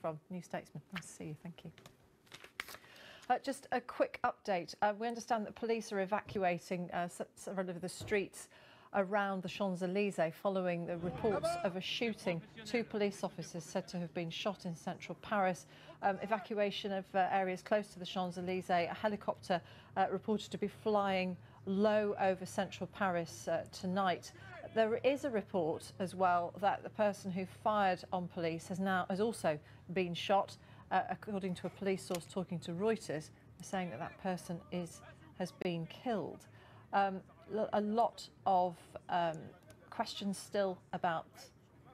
from New Statesman. Nice to see you. Thank you. Uh, just a quick update. Uh, we understand that police are evacuating uh, several of the streets around the Champs-Elysees following the reports of a shooting. Two police officers said to have been shot in central Paris. Um, evacuation of uh, areas close to the Champs-Elysees. A helicopter uh, reported to be flying low over central Paris uh, tonight. There is a report as well that the person who fired on police has now has also been shot. Uh, according to a police source talking to Reuters, saying that that person is has been killed. Um, a lot of um, questions still about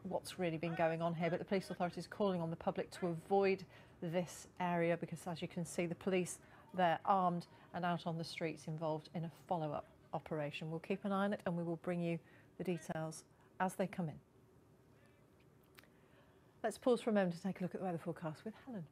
what's really been going on here, but the police authorities calling on the public to avoid this area because, as you can see, the police they're armed and out on the streets involved in a follow-up operation. We'll keep an eye on it and we will bring you the details as they come in. Let's pause for a moment to take a look at the weather forecast with Helen.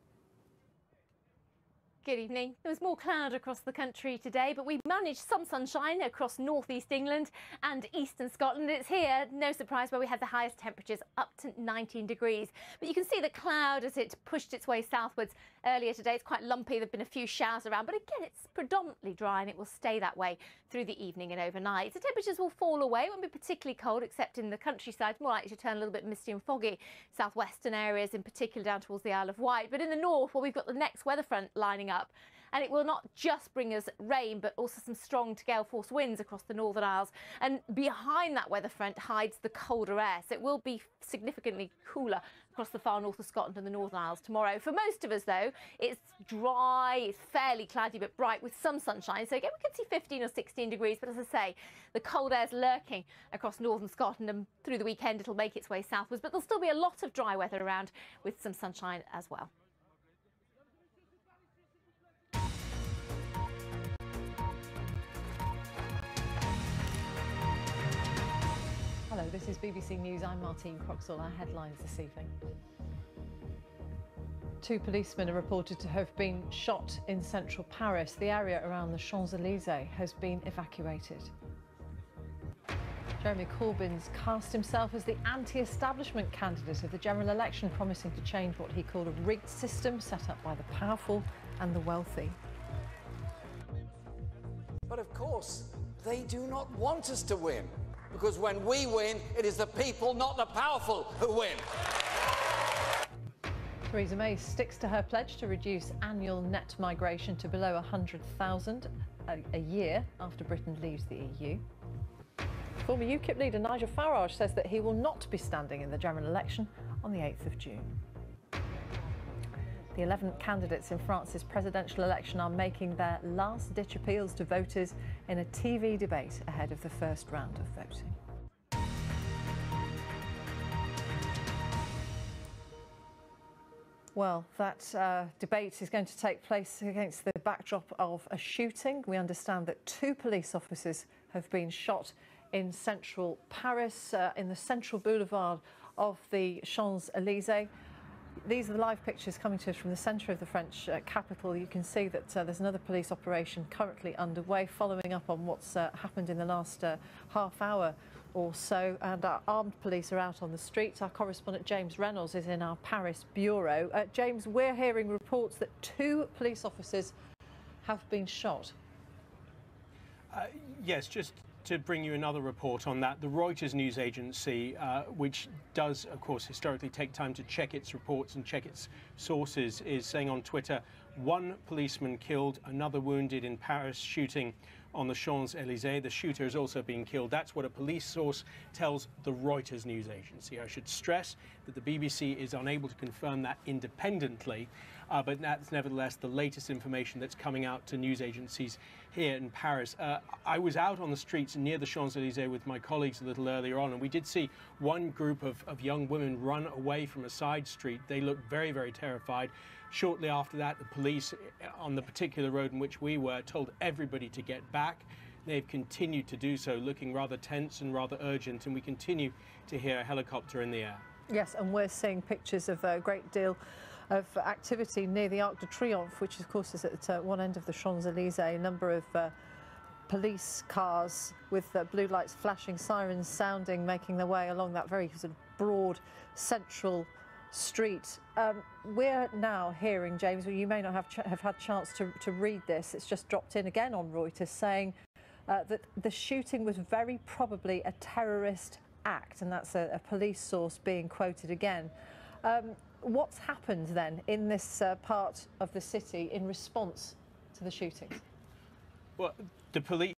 Good evening. There was more cloud across the country today, but we managed some sunshine across northeast England and eastern Scotland. It's here, no surprise, where we had the highest temperatures up to 19 degrees. But you can see the cloud as it pushed its way southwards earlier today. It's quite lumpy. There have been a few showers around, but again, it's predominantly dry and it will stay that way through the evening and overnight. The temperatures will fall away. It won't be particularly cold, except in the countryside, more likely to turn a little bit misty and foggy. Southwestern areas, in particular down towards the Isle of Wight. But in the north, well, we've got the next weather front lining up and it will not just bring us rain but also some strong to gale force winds across the Northern Isles. And behind that weather front hides the colder air. So it will be significantly cooler across the far north of Scotland and the Northern Isles tomorrow. For most of us though it's dry, it's fairly cloudy but bright with some sunshine. So again we can see 15 or 16 degrees. But as I say the cold air is lurking across northern Scotland and through the weekend it'll make its way southwards. But there'll still be a lot of dry weather around with some sunshine as well. Hello, this is BBC News. I'm Martine Croxall. Our headlines this evening. Two policemen are reported to have been shot in central Paris. The area around the Champs-Elysees has been evacuated. Jeremy Corbyn's cast himself as the anti-establishment candidate of the general election, promising to change what he called a rigged system set up by the powerful and the wealthy. But of course, they do not want us to win. Because when we win, it is the people, not the powerful, who win. Theresa May sticks to her pledge to reduce annual net migration to below 100,000 a, year after Britain leaves the EU. Former UKIP leader Nigel Farage says that he will not be standing in the general election on the 8th of June. The 11 candidates in France's presidential election are making their last-ditch appeals to voters in a TV debate ahead of the first round of voting. Well, that uh, debate is going to take place against the backdrop of a shooting. We understand that two police officers have been shot in central Paris, uh, in the central boulevard of the Champs-Elysees. These are the live pictures coming to us from the centre of the French uh, capital. You can see that uh, there's another police operation currently underway, following up on what's uh, happened in the last uh, half hour or so. And our armed police are out on the streets. Our correspondent James Reynolds is in our Paris bureau. Uh, James, we're hearing reports that two police officers have been shot. Uh, yes, just to bring you another report on that, the Reuters news agency, uh, which does, of course, historically take time to check its reports and check its sources, is saying on Twitter, one policeman killed, another wounded in Paris shooting on the Champs-Elysees. The shooter has also been killed. That's what a police source tells the Reuters news agency. I should stress that the BBC is unable to confirm that independently, uh, but that's nevertheless the latest information that's coming out to news agencies here in Paris. Uh, I was out on the streets near the Champs-Elysees with my colleagues a little earlier on, and we did see one group of, of young women run away from a side street. They looked very, very terrified. Shortly after that, the police uh, on the particular road in which we were told everybody to get back. They've continued to do so, looking rather tense and rather urgent, and we continue to hear a helicopter in the air. Yes, and we're seeing pictures of a great deal of activity near the Arc de Triomphe, which of course is at uh, one end of the Champs-Elysees. A number of uh, police cars with blue lights flashing, sirens sounding, making their way along that very sort of broad central street. Um, we're now hearing, James, well, you may not have, have had chance to, to read this. It's just dropped in again on Reuters saying uh, that the shooting was very probably a terrorist act, and that's a, a police source being quoted again. Um, what's happened then in this uh, part of the city in response to the shootings? Well, the police,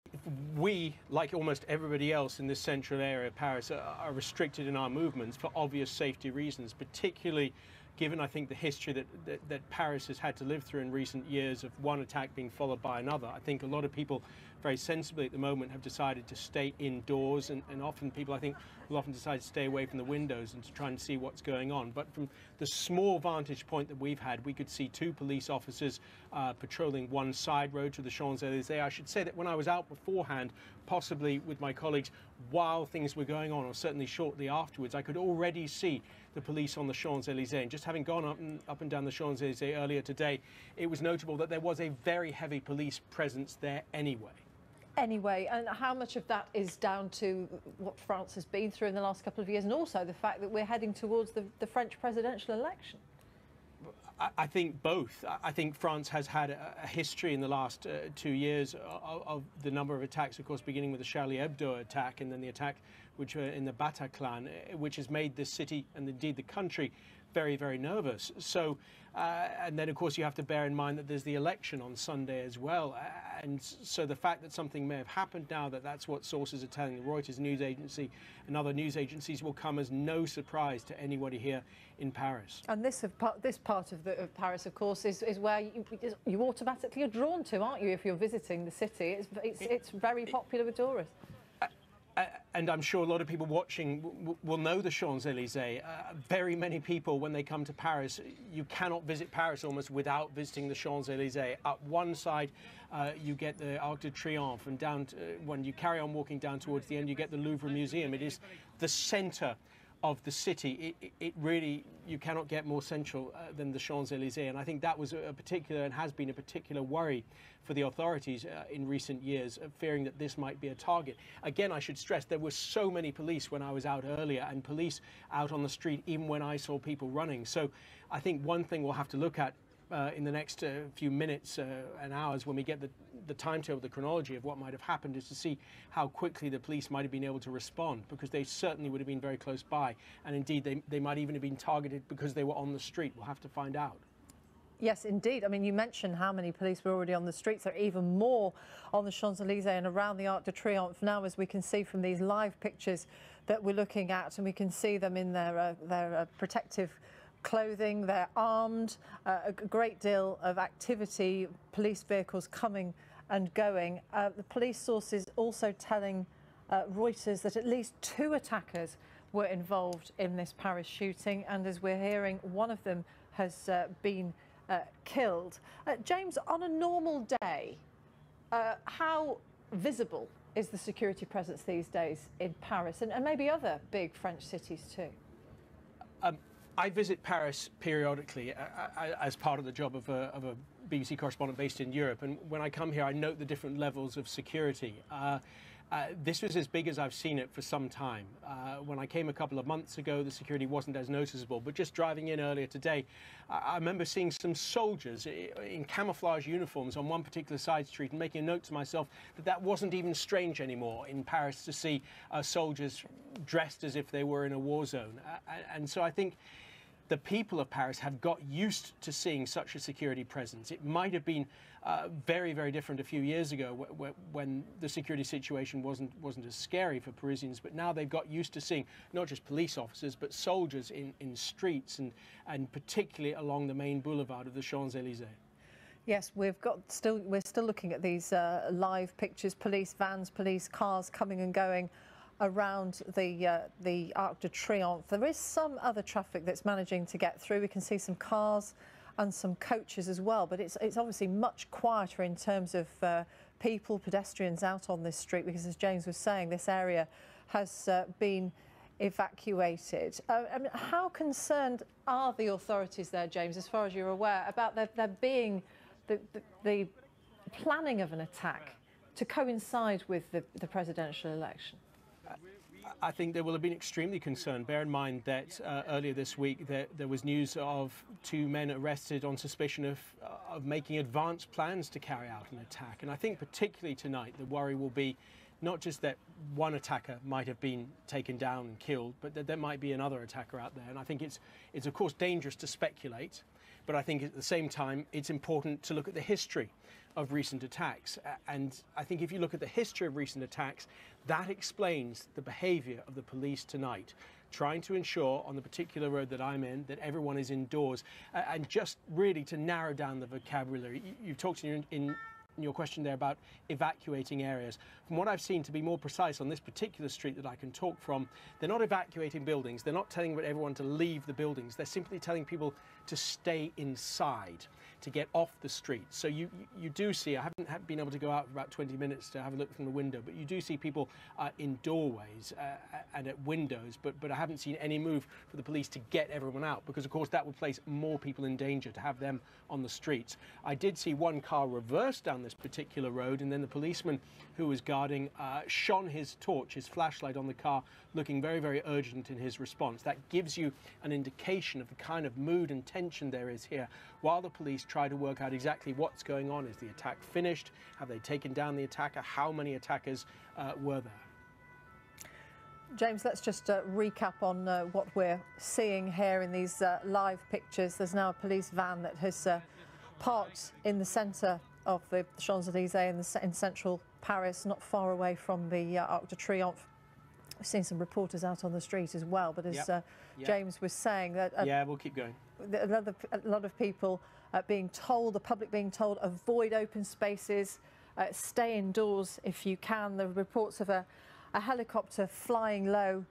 we, like almost everybody else in this central area of Paris, are, are restricted in our movements for obvious safety reasons, particularly given, I think, the history that, that, that, Paris has had to live through in recent years of one attack being followed by another. I think a lot of people, very sensibly at the moment, have decided to stay indoors, and, and often people, I think, will often decide to stay away from the windows and to try and see what's going on. But from the small vantage point that we've had, we could see two police officers uh, patrolling one side road to the Champs-Élysées. I should say that when I was out beforehand, possibly with my colleagues, while things were going on, or certainly shortly afterwards, I could already see the police on the Champs-Élysées. And just having gone up and, up and down the Champs-Élysées earlier today, it was notable that there was a very heavy police presence there anyway. Anyway, and how much of that is down to what France has been through in the last couple of years and also the fact that we're heading towards the, the French presidential election? I think both. I think France has had a, history in the last uh, two years of, of, the number of attacks, of course, beginning with the Charlie Hebdo attack and then the attack which were in the Bataclan, uh, which has made the city and indeed the country very, very nervous. So, uh, and then of course you have to bear in mind that there's the election on Sunday as well. And so the fact that something may have happened now, that that's what sources are telling the Reuters news agency and other news agencies will come as no surprise to anybody here in Paris. And this, this part of, the, of Paris, of course, is, is where you, you automatically are drawn to, aren't you, if you're visiting the city? It's, it's, it's very popular with tourists and I'm sure a lot of people watching will know the Champs Elysees. Uh, very many people, when they come to Paris, you cannot visit Paris almost without visiting the Champs Elysees. Up one side, uh, you get the Arc de Triomphe, and down to, uh, when you carry on walking down towards the end, you get the Louvre Museum. It is the centre of the city, it, it, really, you cannot get more central uh, than the Champs-Élysées. And I think that was a, particular and has been a particular worry for the authorities uh, in recent years, uh, fearing that this might be a target. Again, I should stress there were so many police when I was out earlier and police out on the street even when I saw people running. So I think one thing we'll have to look at uh, in the next uh, few minutes uh, and hours when we get the, the timetable, the chronology of what might have happened is to see how quickly the police might have been able to respond because they certainly would have been very close by. And indeed, they, they might even have been targeted because they were on the street. We'll have to find out. Yes, indeed. I mean, you mentioned how many police were already on the streets. There are even more on the Champs-Élysées and around the Arc de Triomphe now, as we can see from these live pictures that we're looking at, and we can see them in their, uh, their uh, protective clothing, they're armed, uh, a great deal of activity, police vehicles coming and going. Uh, the police sources also telling uh, Reuters that at least two attackers were involved in this Paris shooting, and as we're hearing, one of them has uh, been uh, killed. Uh, James, on a normal day, how visible is the security presence these days in Paris and, and maybe other big French cities too? Um, I visit Paris periodically uh, uh, as part of the job of a, of a, BBC correspondent based in Europe. And when I come here, I note the different levels of security. Uh, uh, this was as big as I've seen it for some time. Uh, when I came a couple of months ago, the security wasn't as noticeable. But just driving in earlier today, I, I remember seeing some soldiers in camouflage uniforms on one particular side street and making a note to myself that that wasn't even strange anymore in Paris to see uh, soldiers dressed as if they were in a war zone. And so I think the people of Paris have got used to seeing such a security presence. It might have been uh, very, very different a few years ago when the security situation wasn't, wasn't as scary for Parisians, but now they've got used to seeing not just police officers, but soldiers in, in streets and, and particularly along the main boulevard of the Champs-Élysées. Yes, we've got still we're still looking at these uh, live pictures, police vans, police cars coming and going around the uh, the Arc de Triomphe. There is some other traffic that's managing to get through. We can see some cars and some coaches as well, but it's it's obviously much quieter in terms of uh, people, pedestrians out on this street because, as James was saying, this area has uh, been evacuated. Uh, I mean, how concerned are the authorities there, James, as far as you're aware, about there, there being the, the, the planning of an attack to coincide with the, the presidential election? I think they will have been extremely concerned. Bear in mind that uh, earlier this week there, there, was news of two men arrested on suspicion of, uh, of making advanced plans to carry out an attack. And I think particularly tonight the worry will be not just that one attacker might have been taken down and killed, but that there might be another attacker out there. And I think it's, it's of course dangerous to speculate, but I think at the same time it's important to look at the history of recent attacks. And I think if you look at the history of recent attacks, that explains the behaviour of the police tonight, trying to ensure on the particular road that I'm in that everyone is indoors. and just really to narrow down the vocabulary, you've talked in in your question there about evacuating areas. From what I've seen, to be more precise, on this particular street that I can talk from, they're not evacuating buildings. They're not telling everyone to leave the buildings. They're simply telling people to stay inside to get off the street. So you, you do see, I haven't been able to go out for about 20 minutes to have a look from the window, but you do see people uh, in doorways uh, and at windows, but, but I haven't seen any move for the police to get everyone out because, of course, that would place more people in danger to have them on the streets. I did see one car reverse down this particular road, and then the policeman who was guarding uh, shone his torch, his flashlight on the car, looking very, very urgent in his response. That gives you an indication of the kind of mood and tension there is here while the police try to work out exactly what's going on. Is the attack finished? Have they taken down the attacker? How many attackers uh, were there? James, let's just uh, recap on uh, what we're seeing here in these uh, live pictures. There's now a police van that has uh, parked in the centre of the Champs-Élysées in, in, central Paris, not far away from the uh, Arc de Triomphe. We've seen some reporters out on the street as well, but as yep. Uh, yep. James was saying that... yeah, we'll keep going. A lot of, a lot of people being told, the public being told, avoid open spaces, stay indoors if you can. The reports of a, a helicopter flying low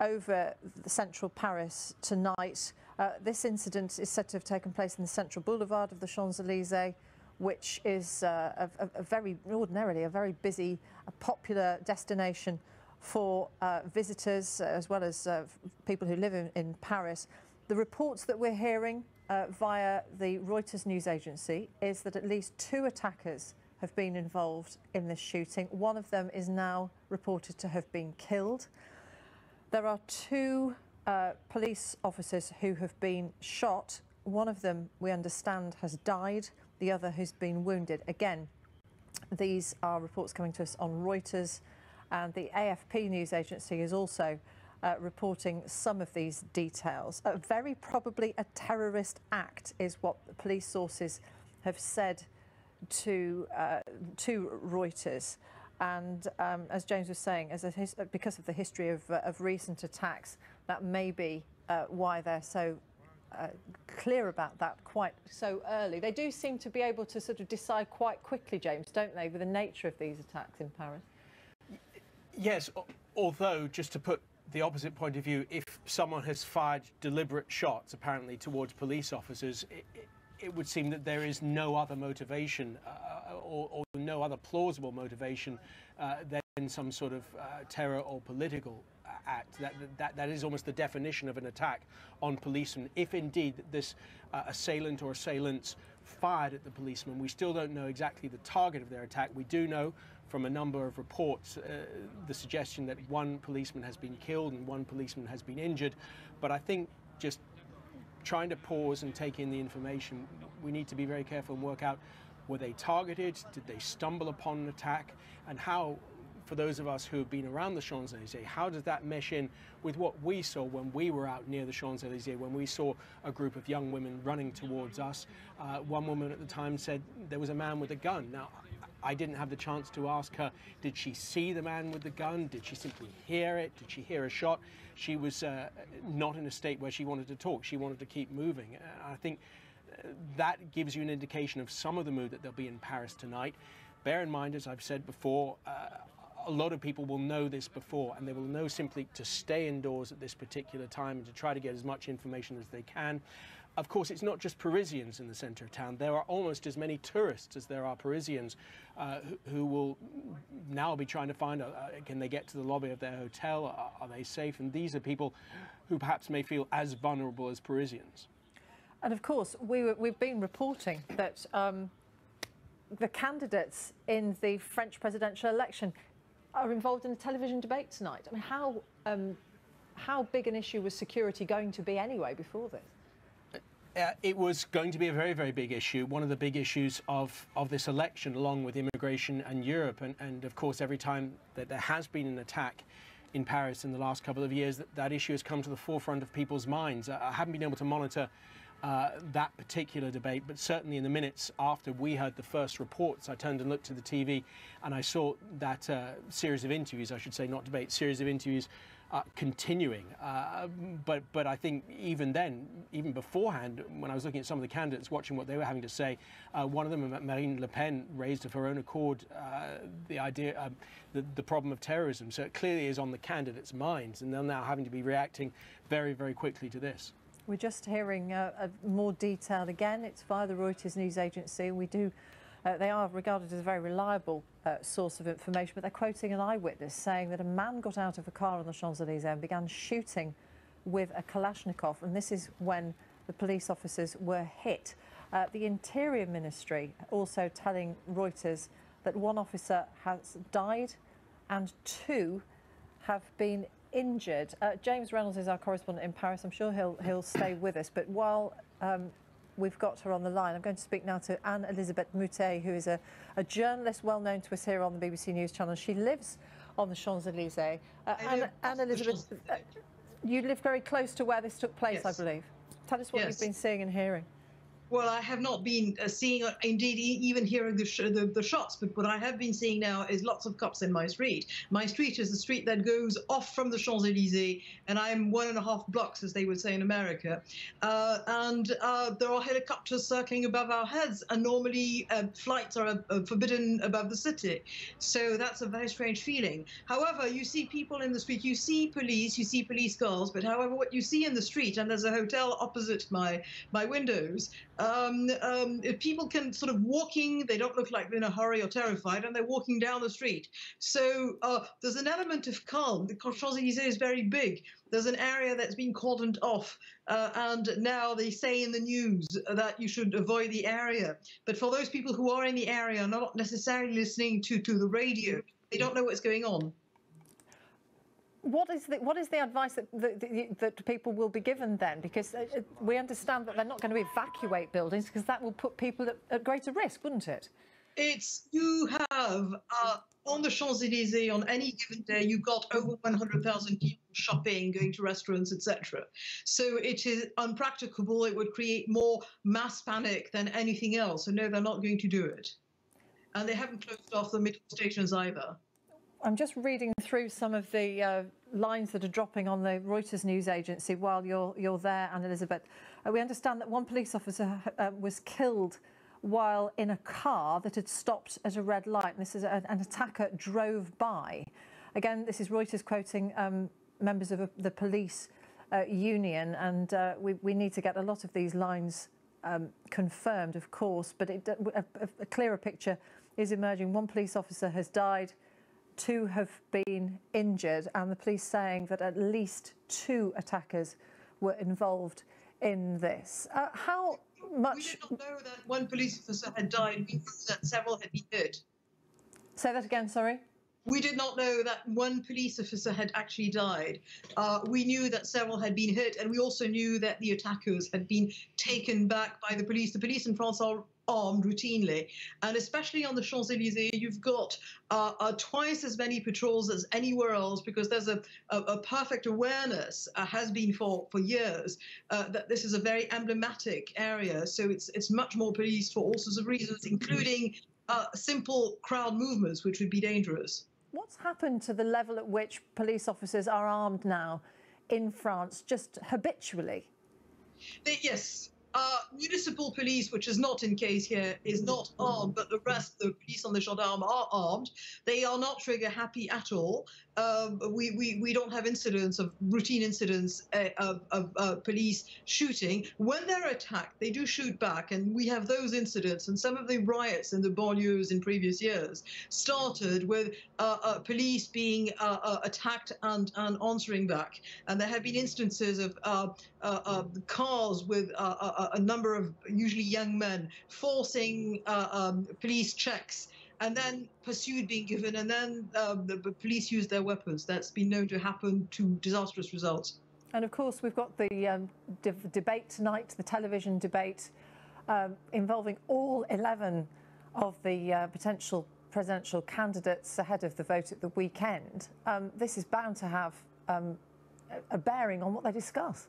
over the central Paris tonight. Uh, this incident is said to have taken place in the central boulevard of the Champs-Élysées, which is uh, a, a, very, ordinarily, a very busy, a popular destination for uh, visitors as well as uh, people who live in, in, Paris. The reports that we're hearing uh, via the Reuters news agency is that at least two attackers have been involved in this shooting. One of them is now reported to have been killed. There are two uh, police officers who have been shot. One of them, we understand, has died. The other who's been wounded. Again, these are reports coming to us on Reuters, and the AFP news agency is also uh, reporting some of these details. Uh, very probably a terrorist act is what the police sources have said to, uh, to Reuters. And um, as James was saying, as because of the history of, uh, of recent attacks, that may be uh, why they're so uh, clear about that quite so early. They do seem to be able to sort of decide quite quickly, James, don't they, with the nature of these attacks in Paris? Yes, although, just to put the opposite point of view, if someone has fired deliberate shots, apparently, towards police officers, it, it would seem that there is no other motivation uh, or, or, no other plausible motivation uh, than some sort of uh, terror or political act. That, that, that is almost the definition of an attack on policemen. If indeed this uh, assailant or assailants fired at the policeman, we still don't know exactly the target of their attack. We do know from a number of reports uh, the suggestion that one policeman has been killed and one policeman has been injured. But I think just trying to pause and take in the information, we need to be very careful and work out were they targeted? Did they stumble upon an attack? And how, for those of us who have been around the Champs Elysees, how does that mesh in with what we saw when we were out near the Champs Elysees, when we saw a group of young women running towards us? Uh, one woman at the time said there was a man with a gun. Now, I didn't have the chance to ask her, did she see the man with the gun? Did she simply hear it? Did she hear a shot? She was uh, not in a state where she wanted to talk. She wanted to keep moving. I think uh, that gives you an indication of some of the mood that there'll be in Paris tonight. Bear in mind, as I've said before, uh, a lot of people will know this before and they will know simply to stay indoors at this particular time and to try to get as much information as they can. Of course, it's not just Parisians in the centre of town. There are almost as many tourists as there are Parisians uh, who, who, will now be trying to find, uh, uh, can they get to the lobby of their hotel? Are, are they safe? And these are people who perhaps may feel as vulnerable as Parisians. And of course, we, have been reporting that um, the candidates in the French presidential election are involved in a television debate tonight. I mean, how um, how big an issue was security going to be anyway before this? Uh, it was going to be a very, very big issue, one of the big issues of, of this election, along with immigration and Europe. And, and of course, every time that there has been an attack in Paris in the last couple of years, that, that issue has come to the forefront of people's minds. Uh, I haven't been able to monitor uh, that particular debate, but certainly in the minutes after we heard the first reports, I turned and looked to the TV and I saw that uh, series of interviews, I should say, not debate, series of interviews uh, continuing. Uh, but but I think even then, even beforehand, when I was looking at some of the candidates, watching what they were having to say, uh, one of them, Marine Le Pen, raised of her own accord uh, the idea, the, the problem of terrorism. So it clearly is on the candidates' minds, and they're now having to be reacting very very quickly to this. We're just hearing uh, more detail again. It's via the Reuters news agency. We do uh, they are regarded as a very reliable uh, source of information, but they're quoting an eyewitness saying that a man got out of a car on the Champs-Elysees and began shooting with a Kalashnikov, and this is when the police officers were hit. Uh, the Interior Ministry also telling Reuters that one officer has died and two have been injured. Uh, James Reynolds is our correspondent in Paris. I'm sure he'll he'll stay with us. But while um, we've got her on the line. I'm going to speak now to Anne Elizabeth Moutet, who is a, a journalist well known to us here on the BBC News Channel. She lives on the Champs Elysees. Uh, Anne, Anne, Elizabeth, uh, you live very close to where this took place, yes. I believe. Tell us what yes. you've been seeing and hearing. Well, I have not been uh, seeing, uh, indeed, even hearing the, sh the, the shots. But what I have been seeing now is lots of cops in my street. My street is the street that goes off from the Champs Elysees, and I'm one and a half blocks, as they would say in America. Uh, and uh, there are helicopters circling above our heads, and normally uh, flights are uh, forbidden above the city. So that's a very strange feeling. However, you see people in the street, you see police, you see police cars, but however, what you see in the street, and there's a hotel opposite my my windows um, um, people can sort of walking, they don't look like they're in a hurry or terrified, and they're walking down the street. So uh, there's an element of calm. The Champs-Elysees is very big. There's an area that's been cordoned off, uh, and now they say in the news that you should avoid the area. But for those people who are in the area, not necessarily listening to, to the radio, they don't know what's going on. What is the what is the advice that, that, that people will be given then? Because uh, uh, we understand that they're not going to evacuate buildings because that will put people at, at greater risk, wouldn't it? It's you have uh, on the Champs Elysees on any given day you've got over 100,000 people shopping, going to restaurants, etc. So it is unpracticable. It would create more mass panic than anything else. So no, they're not going to do it, and they haven't closed off the metro stations either. I'm just reading through some of the uh, lines that are dropping on the Reuters news agency while you're, you're there, Anne Elizabeth. Uh, we understand that one police officer uh, was killed while in a car that had stopped at a red light. And this is a, an attacker drove by. Again, this is Reuters quoting um, members of a, the police uh, union, and uh, we, we need to get a lot of these lines um, confirmed, of course, but it, a, a clearer picture is emerging. One police officer has died two have been injured, and the police saying that at least two attackers were involved in this. Uh, how much? We did not know that one police officer had died. We knew that several had been hurt. Say that again. Sorry. We did not know that one police officer had actually died. Uh, we knew that several had been hit, and we also knew that the attackers had been taken back by the police. The police in France are armed routinely. And especially on the Champs Elysees, you've got uh, uh, twice as many patrols as anywhere else because there's a, a, a perfect awareness, uh, has been for, for years, uh, that this is a very emblematic area. So it's, it's much more policed for all sorts of reasons, including uh, simple crowd movements, which would be dangerous. What's happened to the level at which police officers are armed now in France, just habitually? They, yes, uh, municipal police, which is not in case here, is not armed, but the rest, the police and the gendarmes, are armed. They are not trigger happy at all. Um, we, we, we don't have incidents of routine incidents uh, of, of uh, police shooting. When they're attacked, they do shoot back, and we have those incidents. And some of the riots in the banlieues in previous years started with uh, uh police being uh, uh, attacked and, and answering back. And there have been instances of cars with a, a, number of usually young men forcing um, police checks and then pursued being given, and then um, the, the police use their weapons. That's been known to happen to disastrous results. And of course, we've got the um, de- debate tonight, the television debate um, involving all 11 of the uh, potential presidential candidates ahead of the vote at the weekend. Um, this is bound to have um, a bearing on what they discuss.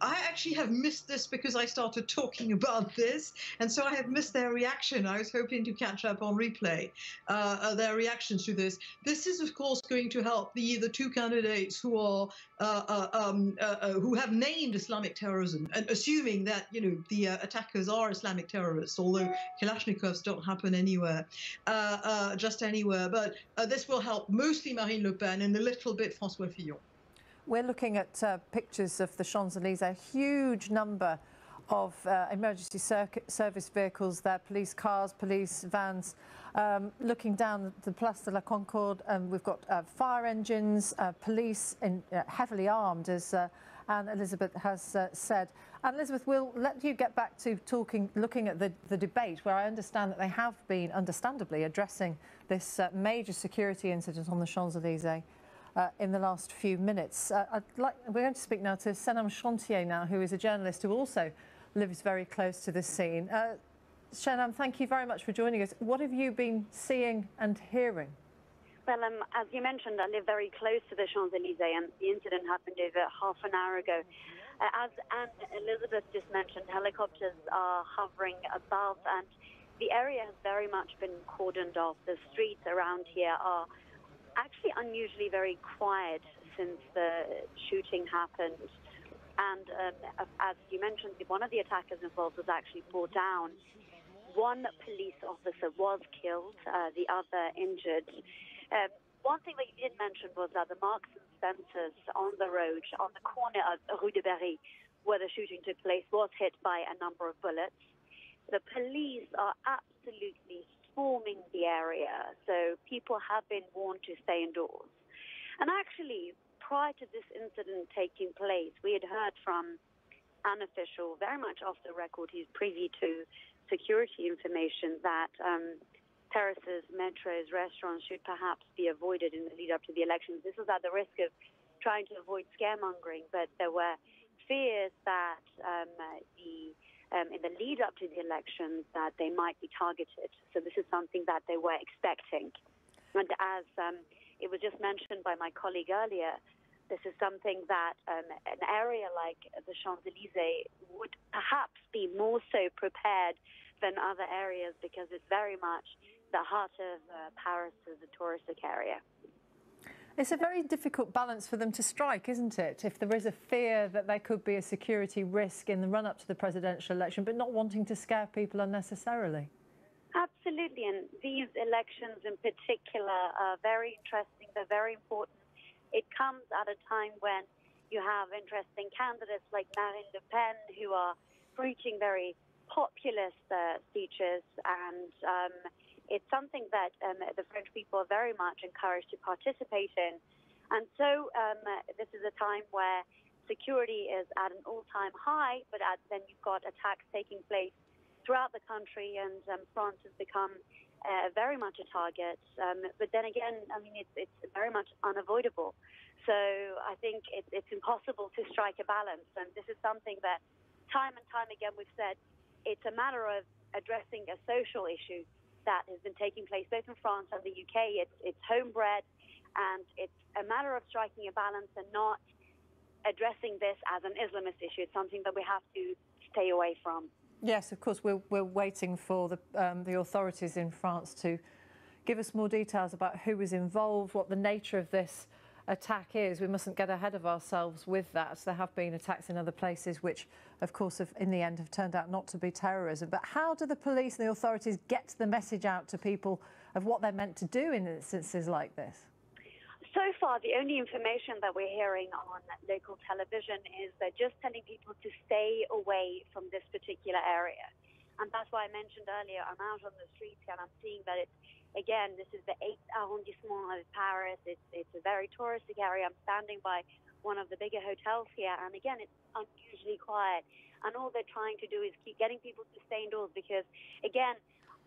I actually have missed this because I started talking about this, and so I have missed their reaction. I was hoping to catch up on replay uh, uh, their reactions to this. This is, of course, going to help the the two candidates who are uh, uh um, uh, uh, who have named Islamic terrorism, and assuming that you know the attackers are Islamic terrorists, although Kalashnikovs don't happen anywhere, just anywhere. But this will help mostly Marine Le Pen and a little bit François Fillon. We're looking at uh, pictures of the Champs-Élysées, a huge number of uh, emergency service vehicles there, police cars, police vans. Um, looking down the Place de la Concorde, um, we've got uh, fire engines, uh, police in, uh, heavily armed, as uh, Anne Elizabeth has said. And Elizabeth, we'll let you get back to talking, looking at the, the debate, where I understand that they have been, understandably, addressing this major security incident on the Champs-Élysées uh, in the last few minutes. Uh, like, we're going to speak now to Senam Chantier now, who is a journalist who also lives very close to this scene. Uh, thank you very much for joining us. What have you been seeing and hearing? Well, um, as you mentioned, I live very close to the Champs-Élysées and the incident happened over half an hour ago. Uh, as Anne Elizabeth just mentioned, helicopters are hovering above and the area has very much been cordoned off. The streets around here are actually unusually very quiet since the shooting happened. And um, as you mentioned, one of the attackers involved was actually brought down. One police officer was killed, uh, the other injured. Um, one thing that you did mention was that the Marks and Spencers on the road, on the corner of Rue de Berri, where the shooting took place, was hit by a number of bullets. The police are absolutely swarming the area, so people have been warned to stay indoors. And actually, prior to this incident taking place, we had heard from an official, very much off the record, he's privy to security information that um, terraces, metros, restaurants should perhaps be avoided in the lead up to the elections. This was at the risk of trying to avoid scaremongering, but there were fears that um, the um, in the lead up to the elections that they might be targeted. So this is something that they were expecting. And as um, it was just mentioned by my colleague earlier, this is something that um, an area like the Champs-Élysées would perhaps be more so prepared than other areas because it's very much the heart of uh, Paris as a touristic area. It's a very difficult balance for them to strike, isn't it? If there is a fear that there could be a security risk in the run up to the presidential election, but not wanting to scare people unnecessarily. Absolutely, and these elections in particular are very interesting, they're very important. It comes at a time when you have interesting candidates like Marine Le Pen who are preaching very populist uh, speeches and um, it's something that um, the French people are very much encouraged to participate in. And so um, this is a time where security is at an all-time high, but at, then you've got attacks taking place throughout the country, and um, France has become uh, very much a target. Um, but then again, I mean, it's, it's very much unavoidable. So I think it, it's impossible to strike a balance, and this is something that time and time again we've said it's a matter of addressing a social issue that has been taking place both in France and the UK. It's, it's homebred and it's a matter of striking a balance and not addressing this as an Islamist issue. It's something that we have to stay away from. Yes, of course. We're, we're waiting for the, um, the authorities in France to give us more details about who was involved, what the nature of this attack is. We mustn't get ahead of ourselves with that. There have been attacks in other places which, of course, have, in the end have turned out not to be terrorism. But how do the police and the authorities get the message out to people of what they're meant to do in instances like this? So far, the only information that we're hearing on local television is that just telling people to stay away from this particular area. And that's why I mentioned earlier, I'm out on the streets and I'm seeing that it's again, this is the 8th arrondissement of Paris. It's, it's a very touristic area. I'm standing by one of the bigger hotels here, and again, it's unusually quiet. And all they're trying to do is keep getting people to stay indoors because, again,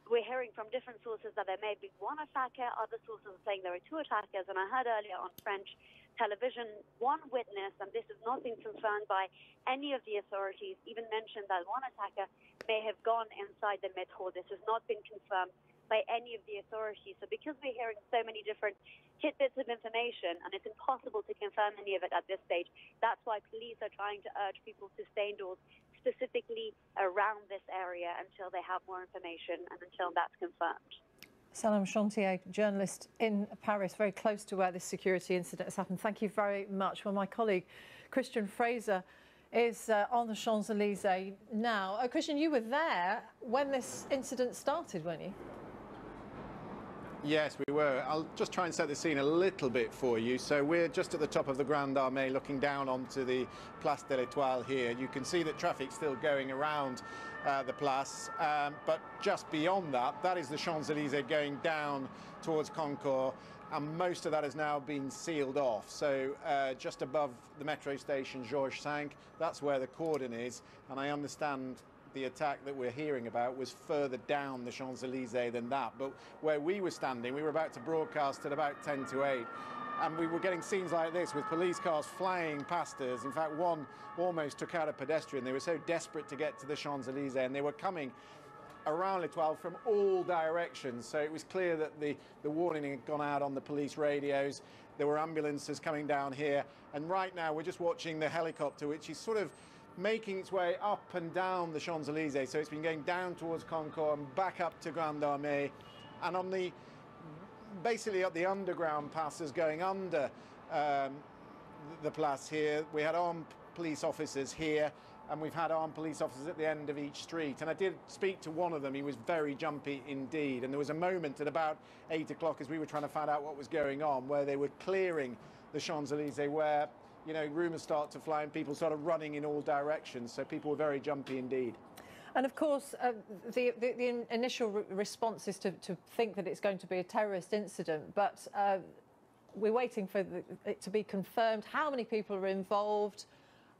we're hearing from different sources that there may be one attacker, other sources are saying there are two attackers. And I heard earlier on French television one witness, and this has not been confirmed by any of the authorities, even mentioned that one attacker may have gone inside the metro. This has not been confirmed by any of the authorities. So because we're hearing so many different tidbits of information and it's impossible to confirm any of it at this stage, that's why police are trying to urge people to stay indoors specifically around this area until they have more information and until that's confirmed. Salam Chantier, journalist in Paris, very close to where this security incident has happened. Thank you very much. Well, my colleague Christian Fraser is uh, on the Champs Elysees now. Uh, Christian, you were there when this incident started, weren't you? Yes, we were. I'll just try and set the scene a little bit for you. So we're just at the top of the Grande Armée looking down onto the Place de l'Étoile here. You can see that traffic's still going around uh, the Place, um, but just beyond that, that is the Champs-Élysées going down towards Concorde and most of that has now been sealed off. So uh, just above the metro station Georges V, that's where the cordon is, and I understand the attack that we're hearing about was further down the Champs-Élysées than that. But where we were standing, we were about to broadcast at about 10 to 8. And we were getting scenes like this with police cars flying past us. In fact, one almost took out a pedestrian. They were so desperate to get to the Champs-Élysées and they were coming around L'Etoile from all directions. So it was clear that the, the warning had gone out on the police radios. There were ambulances coming down here. And right now we're just watching the helicopter, which is sort of making its way up and down the Champs-Élysées. So it's been going down towards Concorde and back up to Grande Armée. And on the, basically at the underground passes going under um, the place here, we had armed police officers here and we've had armed police officers at the end of each street. And I did speak to one of them. He was very jumpy indeed. And there was a moment at about eight o'clock as we were trying to find out what was going on, where they were clearing the Champs-Élysées, where you know, rumours start to fly and people started running in all directions. So people were very jumpy indeed. And of course, uh, the, the, the, initial re response is to, to, think that it's going to be a terrorist incident, but uh, we're waiting for the, it to be confirmed how many people are involved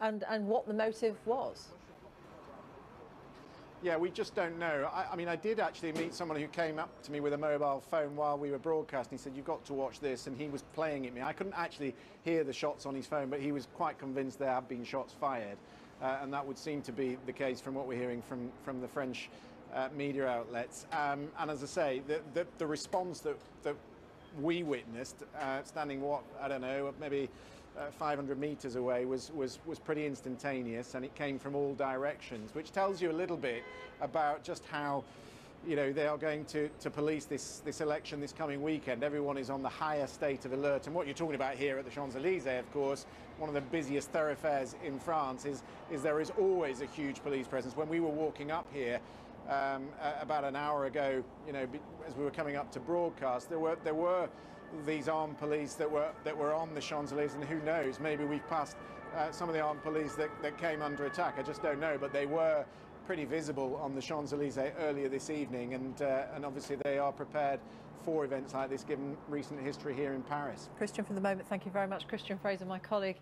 and, and what the motive was. Yeah, we just don't know. I, I, mean, I did actually meet someone who came up to me with a mobile phone while we were broadcasting. He said, You've got to watch this. And he was playing it me. I couldn't actually hear the shots on his phone, but he was quite convinced there had been shots fired. Uh, and that would seem to be the case from what we're hearing from, from the French uh, media outlets. Um, and as I say, the, the, the response that, that we witnessed, uh, standing what, I don't know, maybe uh, 500 meters away was, was, was pretty instantaneous and it came from all directions, which tells you a little bit about just how you know, they are going to, to police this, this election this coming weekend. Everyone is on the higher state of alert. And what you're talking about here at the Champs-Élysées, of course, one of the busiest thoroughfares in France, is, is there is always a huge police presence. When we were walking up here um, about an hour ago, you know, as we were coming up to broadcast, there were, there were these armed police that were that were on the Champs-Élysées, and who knows, maybe we've passed uh, some of the armed police that, that came under attack. I just don't know, but they were pretty visible on the Champs-Élysées earlier this evening, and uh, and obviously they are prepared for events like this, given recent history here in Paris. Christian, for the moment, thank you very much. Christian Fraser, my colleague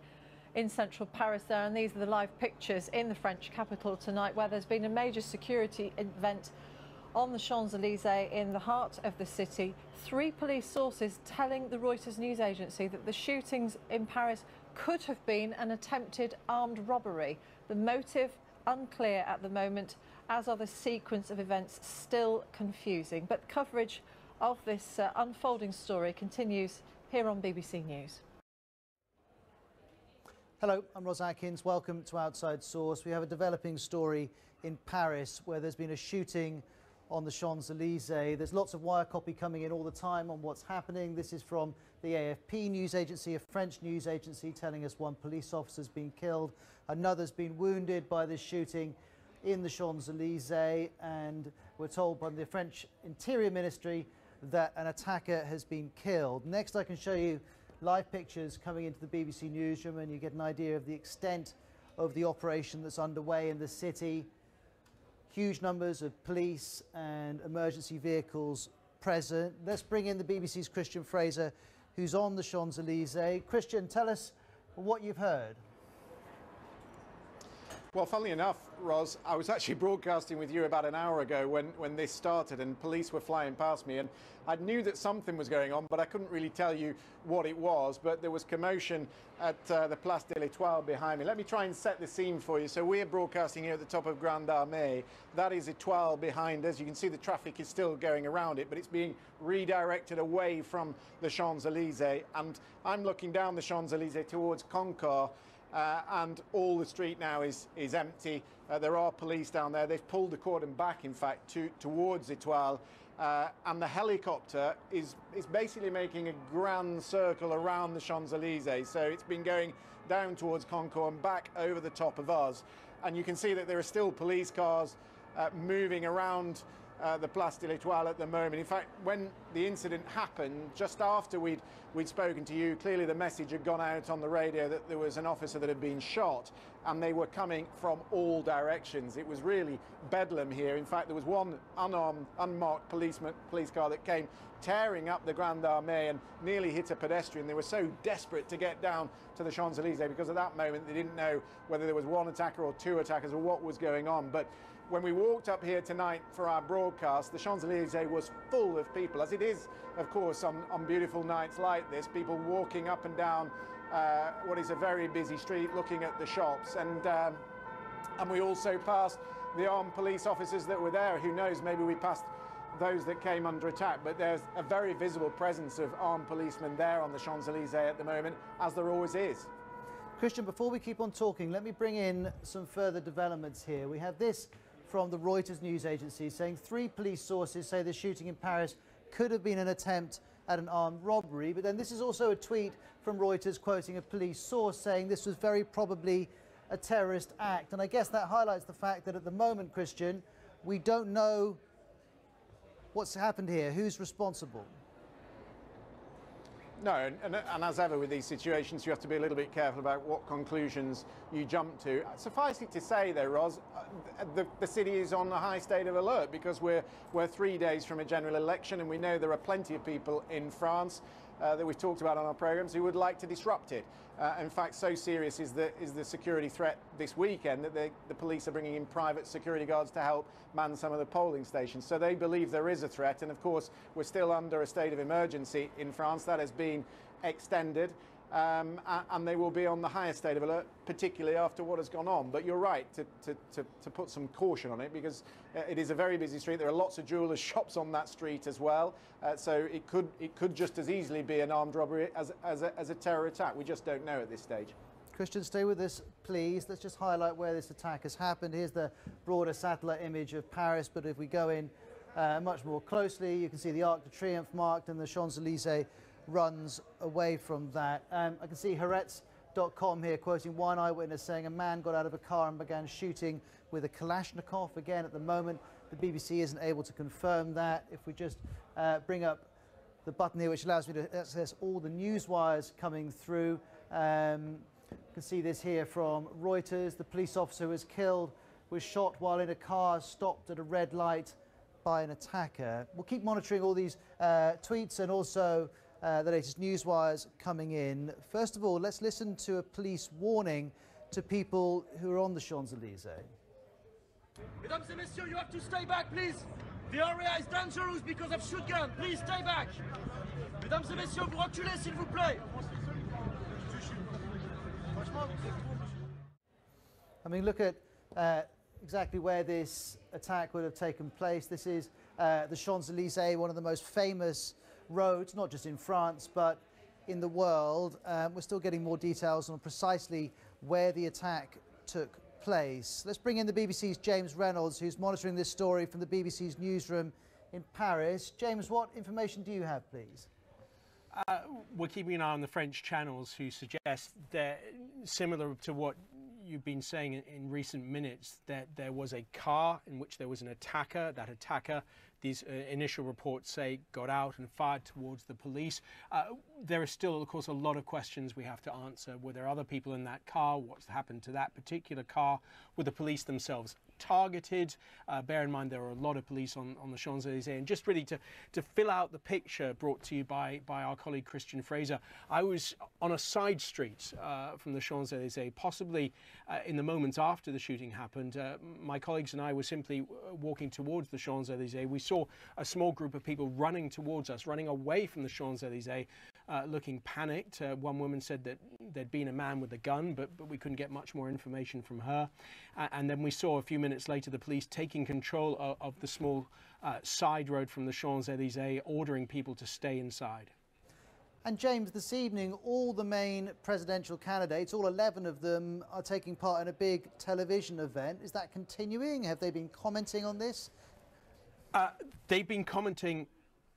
in central Paris there, and these are the live pictures in the French capital tonight, where there's been a major security event on the Champs-Élysées in the heart of the city. Three police sources telling the Reuters news agency that the shootings in Paris could have been an attempted armed robbery. The motive unclear at the moment, as are the sequence of events still confusing. But coverage of this uh, unfolding story continues here on BBC News. Hello, I'm Ros Atkins. Welcome to Outside Source. We have a developing story in Paris where there's been a shooting on the Champs-Élysées. There's lots of wire copy coming in all the time on what's happening. This is from the AFP news agency, a French news agency, telling us one police officer's been killed, another's been wounded by this shooting in the Champs-Élysées, and we're told by the French Interior Ministry that an attacker has been killed. Next, I can show you live pictures coming into the BBC newsroom, and you get an idea of the extent of the operation that's underway in the city huge numbers of police and emergency vehicles present. Let's bring in the BBC's Christian Fraser, who's on the Champs-Élysées. Christian, tell us what you've heard. Well, funnily enough, Ros, I was actually broadcasting with you about an hour ago when, when this started and police were flying past me and I knew that something was going on, but I couldn't really tell you what it was. But there was commotion at uh, the Place de l'Etoile behind me. Let me try and set the scene for you. So we're broadcasting here at the top of Grande Armée. That is Etoile behind us. You can see the traffic is still going around it, but it's being redirected away from the Champs-Élysées. And I'm looking down the Champs-Élysées towards Concorde. Uh, and all the street now is, is empty. Uh, there are police down there. They've pulled the cordon back, in fact, to, towards Etoile. Uh, and the helicopter is, is basically making a grand circle around the Champs-Élysées. So it's been going down towards Concorde and back over the top of us. And you can see that there are still police cars uh, moving around uh, the Place de l'Etoile at the moment. In fact, when the incident happened, just after we'd, we'd spoken to you, clearly the message had gone out on the radio that there was an officer that had been shot and they were coming from all directions. It was really bedlam here. In fact, there was one unarmed, unmarked policeman, police car that came tearing up the Grande Armée and nearly hit a pedestrian. They were so desperate to get down to the Champs-Élysées because at that moment they didn't know whether there was one attacker or two attackers or what was going on. But when we walked up here tonight for our broadcast, the Champs-Élysées was full of people, as it is, of course, on, on beautiful nights like this, people walking up and down uh, what is a very busy street looking at the shops. And, um, and we also passed the armed police officers that were there. Who knows, maybe we passed those that came under attack, but there's a very visible presence of armed policemen there on the Champs-Élysées at the moment, as there always is. Christian, before we keep on talking, let me bring in some further developments here. We have this from the Reuters news agency saying three police sources say the shooting in Paris could have been an attempt at an armed robbery. But then this is also a tweet from Reuters quoting a police source saying this was very probably a terrorist act. And I guess that highlights the fact that at the moment, Christian, we don't know what's happened here, who's responsible. No, and, and, as ever with these situations, you have to be a little bit careful about what conclusions you jump to. Suffice it to say, though, Ros, uh, the, the city is on a high state of alert because we're, we're three days from a general election, and we know there are plenty of people in France uh, that we've talked about on our programs who would like to disrupt it. Uh, in fact, so serious is the, is the security threat this weekend that they, the police are bringing in private security guards to help man some of the polling stations. So they believe there is a threat. And of course, we're still under a state of emergency in France. That has been extended um, and they will be on the highest state of alert, particularly after what has gone on. But you're right to, to, to, to, put some caution on it because uh, it is a very busy street. There are lots of jewelers' shops on that street as well. Uh, so it could, it could just as easily be an armed robbery as, as, a, as a terror attack. We just don't know at this stage. Christian, stay with us, please. Let's just highlight where this attack has happened. Here's the broader satellite image of Paris, but if we go in uh, much more closely, you can see the Arc de Triomphe marked and the Champs-Élysées runs away from that. Um, I can see Haaretz.com here quoting one eyewitness saying a man got out of a car and began shooting with a Kalashnikov. Again, at the moment, the BBC isn't able to confirm that. If we just uh, bring up the button here, which allows me to access all the news wires coming through. Um, you can see this here from Reuters. The police officer who was killed was shot while in a car stopped at a red light by an attacker. We'll keep monitoring all these uh, tweets and also uh, the latest news wires coming in. First of all, let's listen to a police warning to people who are on the Champs-Élysées. Mesdames et messieurs, you have to stay back, please. The area is dangerous because of shoot gun. Please stay back. Mesdames et messieurs, vous reculez, s'il vous plaît. I mean, look at uh, exactly where this attack would have taken place. This is uh, the Champs-Élysées, one of the most famous roads, not just in France, but in the world. Um, we're still getting more details on precisely where the attack took place. Let's bring in the BBC's James Reynolds, who's monitoring this story from the BBC's newsroom in Paris. James, what information do you have, please? Uh, we're keeping an eye on the French channels who suggest that, similar to what you've been saying in, in recent minutes, that there was a car in which there was an attacker. That attacker these uh, initial reports say got out and fired towards the police. Uh, there are still, of course, a lot of questions we have to answer. Were there other people in that car? What's happened to that particular car? Were the police themselves targeted. Uh, bear in mind there are a lot of police on, on the Champs Elysees, and just really to, to fill out the picture brought to you by, by our colleague Christian Fraser, I was on a side street uh, from the Champs Elysees, possibly uh, in the moments after the shooting happened. Uh, my colleagues and I were simply uh, walking towards the Champs Elysees. We saw a small group of people running towards us, running away from the Champs Elysees, uh, looking panicked. Uh, one woman said that there'd been a man with a gun, but, but we couldn't get much more information from her. Uh, and then we saw a few minutes later the police taking control of, of the small uh, side road from the Champs Elysees, ordering people to stay inside. And James, this evening, all the main presidential candidates, all 11 of them, are taking part in a big television event. Is that continuing? Have they been commenting on this? Uh, they've been commenting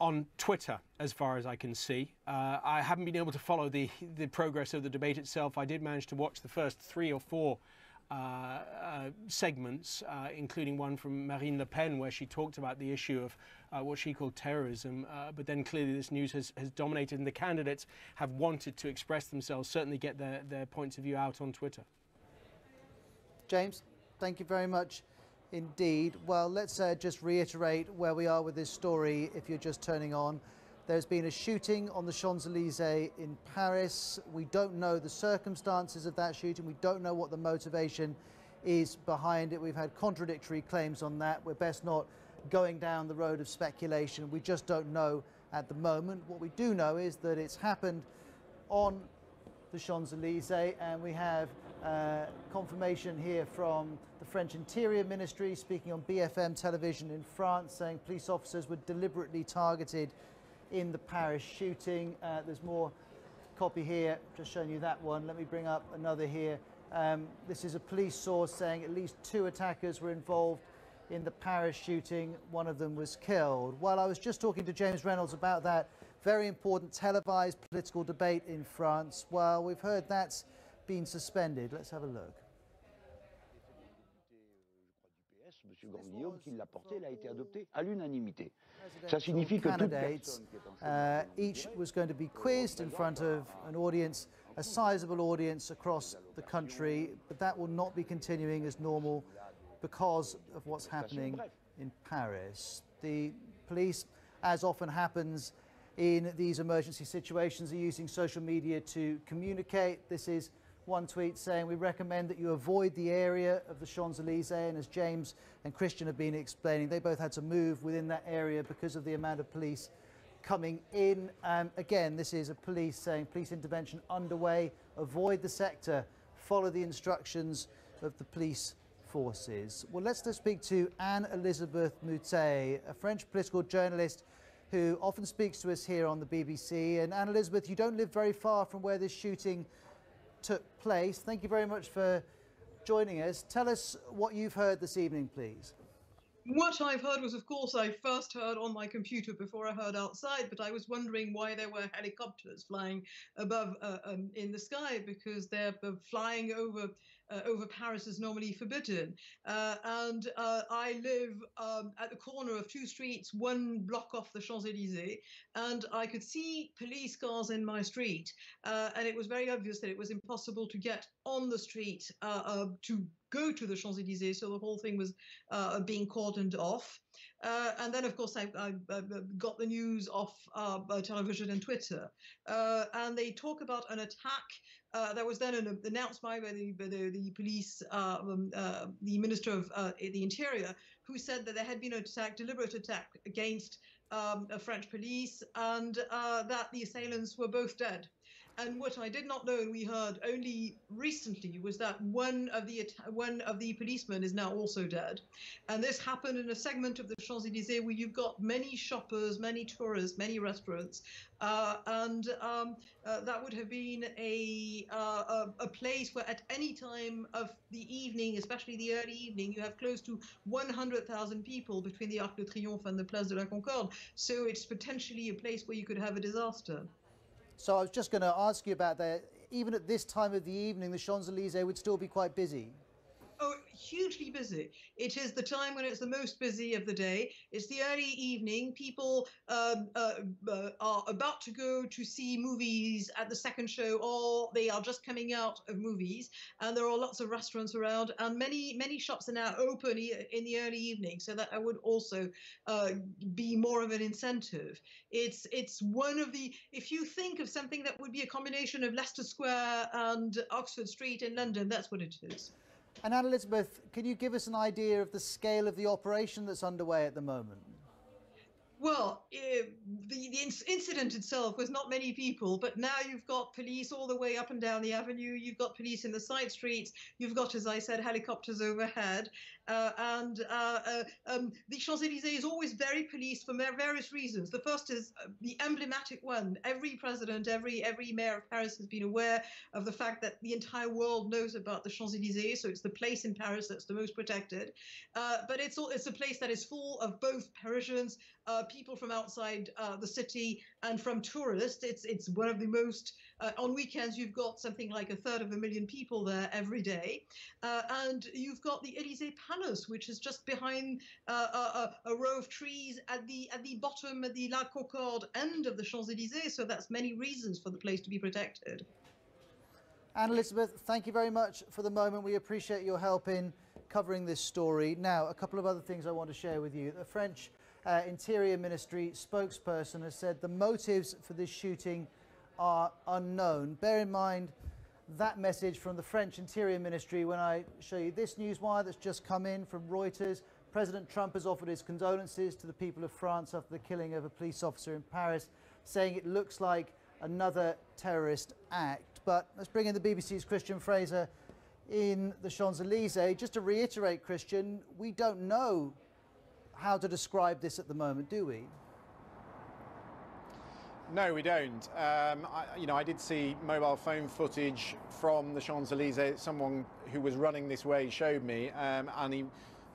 on Twitter, as far as I can see. Uh, I haven't been able to follow the, the progress of the debate itself. I did manage to watch the first three or four uh, uh, segments, uh, including one from Marine Le Pen, where she talked about the issue of uh, what she called terrorism. Uh, but then clearly this news has, has dominated, and the candidates have wanted to express themselves, certainly get their, their points of view out on Twitter. James, thank you very much indeed. Well, let's uh, just reiterate where we are with this story if you're just turning on. There's been a shooting on the Champs-Elysees in Paris. We don't know the circumstances of that shooting. We don't know what the motivation is behind it. We've had contradictory claims on that. We're best not going down the road of speculation. We just don't know at the moment. What we do know is that it's happened on the Champs-Elysees and we have uh, confirmation here from the French Interior Ministry speaking on BFM television in France saying police officers were deliberately targeted in the Paris shooting. Uh, there's more copy here, just showing you that one. Let me bring up another here. Um, this is a police source saying at least two attackers were involved in the Paris shooting. One of them was killed. While I was just talking to James Reynolds about that very important televised political debate in France, well, we've heard that's been suspended. Let's have a look. M. Grandguillaume, qui l'a porté, elle a été adoptée à l'unanimité. Ça signifie que toute uh, each was going to be quizzed in front of an audience, a sizable audience across the country, but that will not be continuing as normal because of what's happening in Paris. The police, as often happens in these emergency situations, are using social media to communicate. This is one tweet saying, we recommend that you avoid the area of the Champs-Elysees. And as James and Christian have been explaining, they both had to move within that area because of the amount of police coming in. Um, again, this is a police saying police intervention underway. Avoid the sector. Follow the instructions of the police forces. Well, let's just speak to Anne Elizabeth Moutet, a French political journalist who often speaks to us here on the BBC. And Anne Elizabeth, you don't live very far from where this shooting took place. Thank you very much for joining us. Tell us what you've heard this evening, please. What I've heard was, of course, I first heard on my computer before I heard outside, but I was wondering why there were helicopters flying above uh, um, in the sky because they're flying over uh, over Paris is normally forbidden. Uh, and uh, I live um, at the corner of two streets, one block off the Champs Elysees, and I could see police cars in my street. Uh, and it was very obvious that it was impossible to get on the street uh, uh, to go to the Champs Elysees. So the whole thing was being cordoned off. Uh, and then, of course, I, I, I got the news off uh, television and Twitter. Uh, and they talk about an attack uh, that was then an, announced by the, the, the police, um, uh, the Minister of uh, the Interior, who said that there had been an attack, deliberate attack against um, French police, and that the assailants were both dead. And what I did not know, and we heard only recently, was that one of the one of the policemen is now also dead. And this happened in a segment of the Champs Elysees where you've got many shoppers, many tourists, many restaurants, uh, and um, uh, that would have been a, uh, a, a place where at any time of the evening, especially the early evening, you have close to 100,000 people between the Arc de Triomphe and the Place de la Concorde. So it's potentially a place where you could have a disaster. So I was just going to ask you about that. Even at this time of the evening, the Champs-Elysees would still be quite busy. Hugely busy. It is the time when it's the most busy of the day. It's the early evening. People um, uh, uh, are about to go to see movies at the second show, or they are just coming out of movies. And there are lots of restaurants around, and many many shops are now open in the early evening. So that would also uh, be more of an incentive. It's it's one of the if you think of something that would be a combination of Leicester Square and Oxford Street in London, that's what it is. And Anne Elizabeth, can you give us an idea of the scale of the operation that's underway at the moment? Well, uh, the, the incident itself was not many people, but now you've got police all the way up and down the avenue. You've got police in the side streets. You've got, as I said, helicopters overhead. Uh, and uh, uh um, the Champs Elysees is always very policed for various reasons. The first is the emblematic one. Every president, every every mayor of Paris has been aware of the fact that the entire world knows about the Champs Elysees. So it's the place in Paris that's the most protected. Uh, but it's all, it's a place that is full of both Parisians uh, people from outside uh, the city and from tourists. It's it's one of the most uh, on weekends you've got something like a third of a million people there every day, uh, and you've got the Elysee Palace, which is just behind uh, a, a, row of trees at the at the bottom of the La Concorde end of the Champs Elysees. So that's many reasons for the place to be protected. Anne Elizabeth, thank you very much for the moment. We appreciate your help in covering this story. Now, a couple of other things I want to share with you. The French uh, Interior Ministry spokesperson has said the motives for this shooting are unknown. Bear in mind that message from the French Interior Ministry when I show you this news wire that's just come in from Reuters. President Trump has offered his condolences to the people of France after the killing of a police officer in Paris, saying it looks like another terrorist act. But let's bring in the BBC's Christian Fraser in the Champs Elysees. Just to reiterate, Christian, we don't know how to describe this at the moment, do we? No, we don't. Um, I, you know, I did see mobile phone footage from the Champs Elysees. Someone who was running this way showed me, um, and he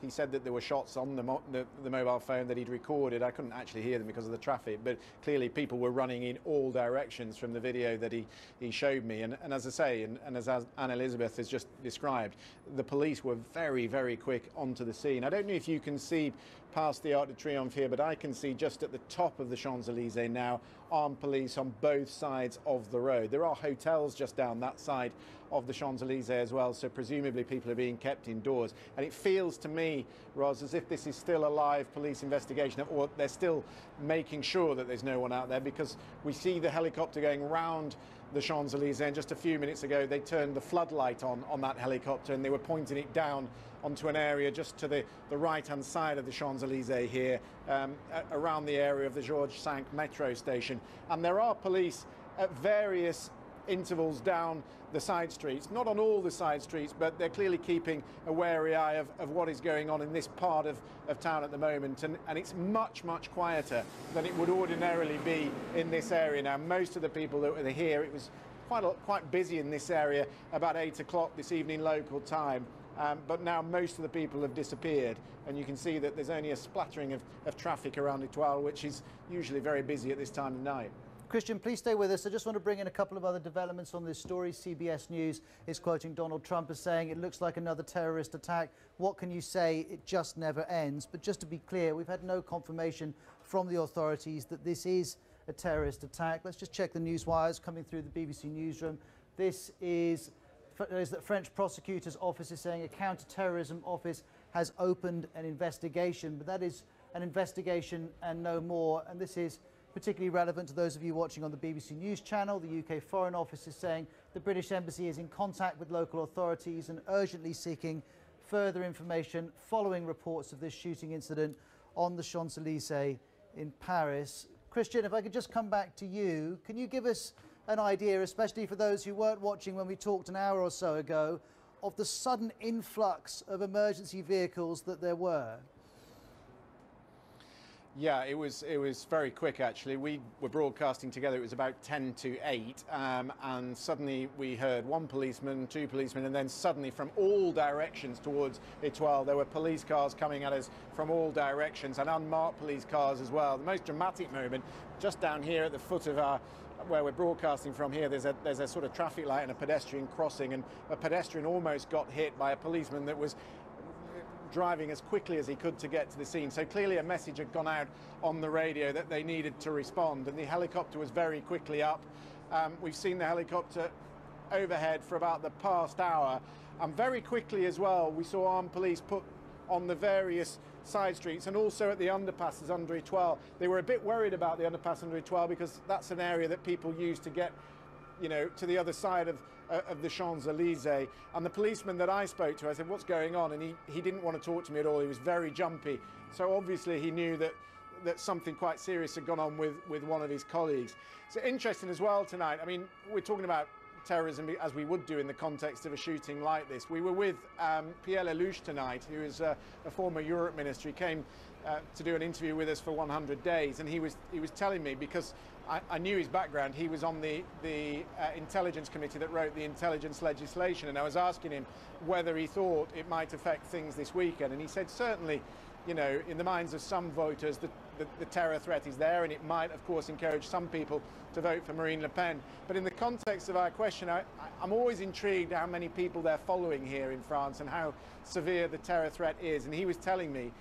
he said that there were shots on the, mo the, the, mobile phone that he'd recorded. I couldn't actually hear them because of the traffic, but clearly people were running in all directions from the video that he, he showed me. And, and as I say, and, and as Anne Elizabeth has just described, the police were very, very quick onto the scene. I don't know if you can see past the Arc de Triomphe here, but I can see just at the top of the Champs-Elysees now armed police on both sides of the road. There are hotels just down that side of the Champs-Elysees as well, so presumably people are being kept indoors. And it feels to me, Ros, as if this is still a live police investigation, or they're still making sure that there's no one out there because we see the helicopter going round the Champs-Elysees and just a few minutes ago they turned the floodlight on on that helicopter and they were pointing it down onto an area just to the, the right-hand side of the Champs-Elysees here, um, around the area of the Georges V metro station. And there are police at various intervals down the side streets, not on all the side streets, but they're clearly keeping a wary eye of, of what is going on in this part of, of town at the moment. And, and it's much, much quieter than it would ordinarily be in this area now. Most of the people that were here, it was quite, a, quite busy in this area about 8 o'clock this evening local time. Um, but now most of the people have disappeared and you can see that there's only a splattering of, of traffic around Etoile, which is usually very busy at this time of night. Christian, please stay with us. I just want to bring in a couple of other developments on this story. CBS News is quoting Donald Trump as saying it looks like another terrorist attack. What can you say? It just never ends. But just to be clear, we've had no confirmation from the authorities that this is a terrorist attack. Let's just check the news wires coming through the BBC newsroom. This is is that French prosecutor's office is saying a counter-terrorism office has opened an investigation, but that is an investigation and no more. And this is particularly relevant to those of you watching on the BBC News channel. The UK Foreign Office is saying the British Embassy is in contact with local authorities and urgently seeking further information following reports of this shooting incident on the Champs-Elysees in Paris. Christian, if I could just come back to you, can you give us an idea, especially for those who weren't watching when we talked an hour or so ago, of the sudden influx of emergency vehicles that there were? Yeah, it was it was very quick actually. We were broadcasting together. It was about ten to eight, um, and suddenly we heard one policeman, two policemen, and then suddenly from all directions towards Etoile, there were police cars coming at us from all directions, and unmarked police cars as well. The most dramatic moment, just down here at the foot of our where we're broadcasting from here, there's a there's a sort of traffic light and a pedestrian crossing, and a pedestrian almost got hit by a policeman that was driving as quickly as he could to get to the scene. So clearly a message had gone out on the radio that they needed to respond, and the helicopter was very quickly up. Um, we've seen the helicopter overhead for about the past hour, and very quickly as well, we saw armed police put on the various side streets and also at the underpasses under Etoile. They were a bit worried about the underpass under Etoile because that's an area that people use to get you know, to the other side of, uh, of the Champs-Élysées. And the policeman that I spoke to, I said, what's going on? And he, he didn't want to talk to me at all. He was very jumpy. So obviously he knew that, that something quite serious had gone on with, with one of his colleagues. So interesting as well tonight. I mean, we're talking about terrorism as we would do in the context of a shooting like this. We were with um, Pierre Lellouche tonight, who is uh, a former Europe minister. He came uh, to do an interview with us for 100 days, and he was he was telling me because I, I knew his background. He was on the the uh, intelligence committee that wrote the intelligence legislation, and I was asking him whether he thought it might affect things this weekend, and he said certainly. You know, in the minds of some voters, the, the, the terror threat is there, and it might, of course, encourage some people to vote for Marine Le Pen. But in the context of our question, I, I'm always intrigued how many people they're following here in France and how severe the terror threat is. And he was telling me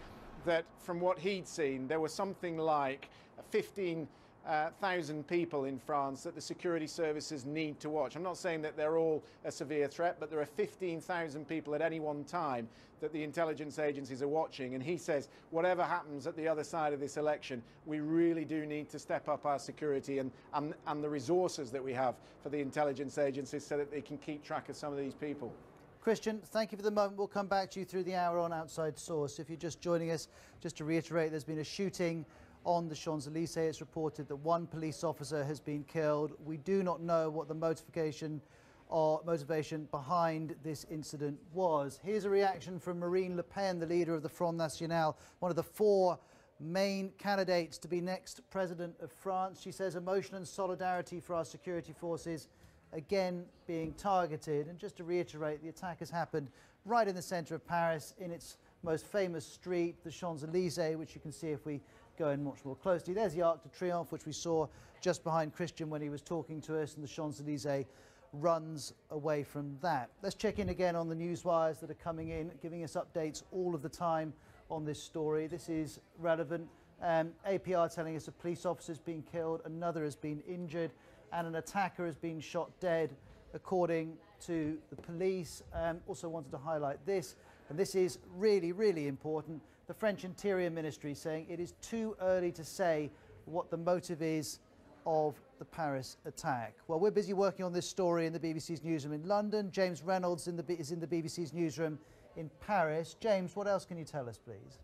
that from what he'd seen, there was something like 15 uh, thousand people in France that the security services need to watch. I'm not saying that they're all a severe threat, but there are 15,000 people at any one time that the intelligence agencies are watching. And he says, whatever happens at the other side of this election, we really do need to step up our security and, and, and the resources that we have for the intelligence agencies so that they can keep track of some of these people. Christian, thank you for the moment. We'll come back to you through the hour on Outside Source. If you're just joining us, just to reiterate, there's been a shooting on the Champs-Élysées. It's reported that one police officer has been killed. We do not know what the motivation or motivation behind this incident was. Here's a reaction from Marine Le Pen, the leader of the Front National, one of the four main candidates to be next president of France. She says emotion and solidarity for our security forces again being targeted. And just to reiterate, the attack has happened right in the centre of Paris in its most famous street, the Champs-Élysées, which you can see if we go in much more closely. There's the Arc de Triomphe, which we saw just behind Christian when he was talking to us, and the Champs-Élysées runs away from that. Let's check in again on the news wires that are coming in, giving us updates all of the time on this story. This is relevant. Um, APR telling us a police officer has been killed, another has been injured, and an attacker has been shot dead, according to the police. Um, also wanted to highlight this, and this is really, really important the French Interior Ministry saying it is too early to say what the motive is of the Paris attack. Well, we're busy working on this story in the BBC's newsroom in London. James Reynolds in the, is in the BBC's newsroom in Paris. James, what else can you tell us, please?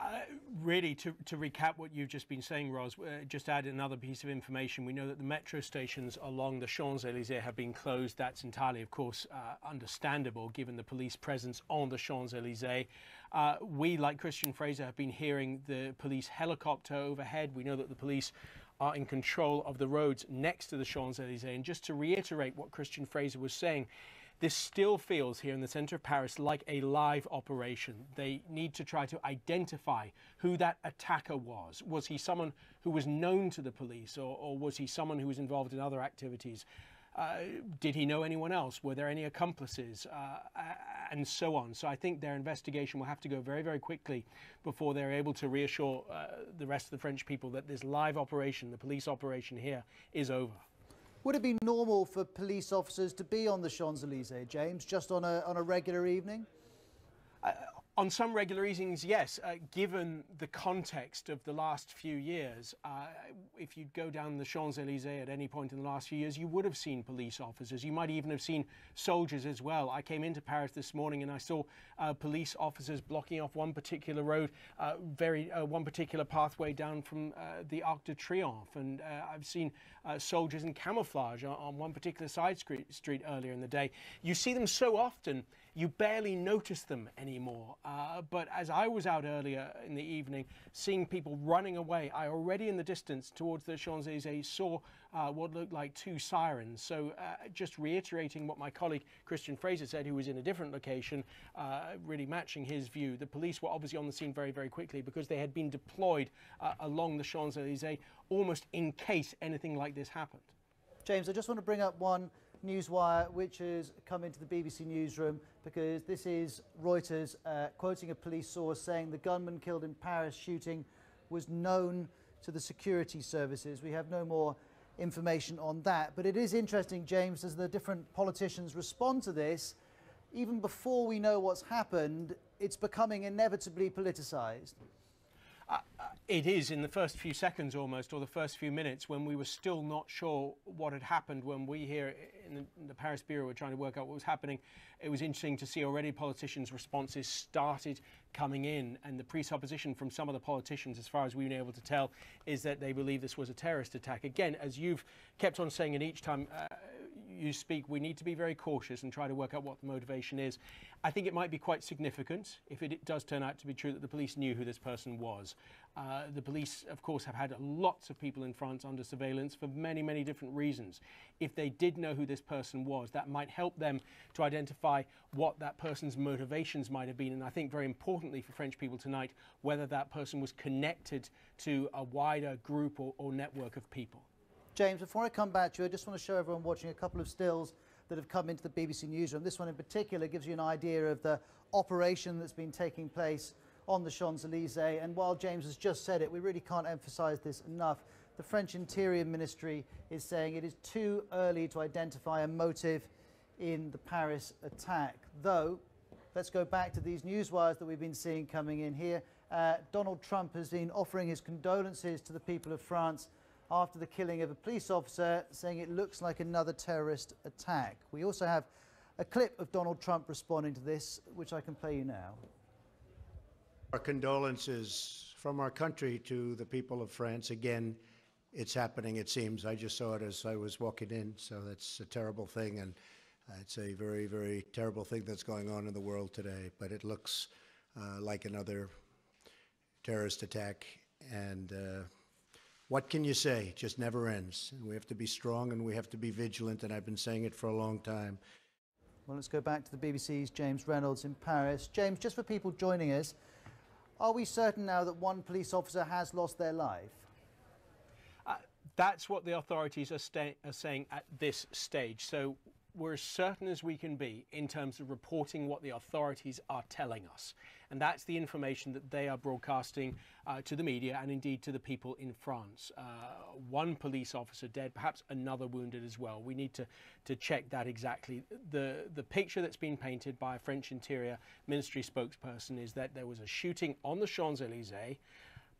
Uh, really, to, to recap what you've just been saying, Ros, uh, just add another piece of information. We know that the metro stations along the Champs-Élysées have been closed. That's entirely, of course, uh, understandable given the police presence on the Champs-Élysées. Uh, we, like Christian Fraser, have been hearing the police helicopter overhead. We know that the police are in control of the roads next to the Champs-Élysées. And just to reiterate what Christian Fraser was saying, this still feels here in the center of Paris like a live operation. They need to try to identify who that attacker was. Was he someone who was known to the police, or, or was he someone who was involved in other activities? Uh, did he know anyone else? Were there any accomplices? Uh, and so on. So I think their investigation will have to go very, very quickly before they're able to reassure uh, the rest of the French people that this live operation, the police operation here, is over. Would it be normal for police officers to be on the Champs-Élysées, James, just on a, on a regular evening? On some regular evenings, yes. Uh, given the context of the last few years, uh, if you'd go down the Champs Elysees at any point in the last few years, you would have seen police officers. You might even have seen soldiers as well. I came into Paris this morning and I saw uh, police officers blocking off one particular road, uh, very uh, one particular pathway down from uh, the Arc de Triomphe, and I've seen soldiers in camouflage on, on, one particular side street, street earlier in the day. You see them so often you barely notice them anymore. Uh, but as I was out earlier in the evening, seeing people running away, I already in the distance towards the Champs Elysees saw uh, what looked like two sirens. So, uh, just reiterating what my colleague Christian Fraser said, who was in a different location, uh, really matching his view. The police were obviously on the scene very, very quickly because they had been deployed uh, along the Champs Elysees almost in case anything like this happened. James, I just want to bring up one newswire which has come into the BBC newsroom because this is Reuters uh, quoting a police source saying the gunman killed in Paris shooting was known to the security services. We have no more information on that. But it is interesting, James, as the different politicians respond to this, even before we know what's happened, it's becoming inevitably politicised. Uh, uh, it is in the first few seconds almost, or the first few minutes, when we were still not sure what had happened. When we here in the, in the, Paris Bureau were trying to work out what was happening, it was interesting to see already politicians' responses started coming in. And the presupposition from some of the politicians, as far as we've been able to tell, is that they believe this was a terrorist attack. Again, as you've kept on saying, and each time uh, you speak, we need to be very cautious and try to work out what the motivation is. I think it might be quite significant if it does turn out to be true that the police knew who this person was. Uh, the police, of course, have had lots of people in France under surveillance for many, many different reasons. If they did know who this person was, that might help them to identify what that person's motivations might have been. And I think, very importantly for French people tonight, whether that person was connected to a wider group or, or network of people. James, before I come back to you, I just want to show everyone watching a couple of stills that have come into the BBC newsroom. This one in particular gives you an idea of the operation that's been taking place on the Champs-Elysees. And while James has just said it, we really can't emphasize this enough. The French Interior Ministry is saying it is too early to identify a motive in the Paris attack. Though, let's go back to these news wires that we've been seeing coming in here. Uh, Donald Trump has been offering his condolences to the people of France after the killing of a police officer, saying it looks like another terrorist attack. We also have a clip of Donald Trump responding to this, which I can play you now. Our condolences from our country to the people of France. Again, it's happening, it seems. I just saw it as I was walking in, so that's a terrible thing. And it's a very, very terrible thing that's going on in the world today. But it looks uh, like another terrorist attack. And uh, what can you say? It just never ends. We have to be strong and we have to be vigilant, and I've been saying it for a long time. Well, let's go back to the BBC's James Reynolds in Paris. James, just for people joining us, are we certain now that one police officer has lost their life? Uh, that's what the authorities are, are saying at this stage. So we're as certain as we can be in terms of reporting what the authorities are telling us. And that's the information that they are broadcasting uh, to the media and indeed to the people in France. Uh, one police officer dead, perhaps another wounded as well. We need to, to check that exactly. The, the picture that's been painted by a French Interior Ministry spokesperson is that there was a shooting on the Champs Elysees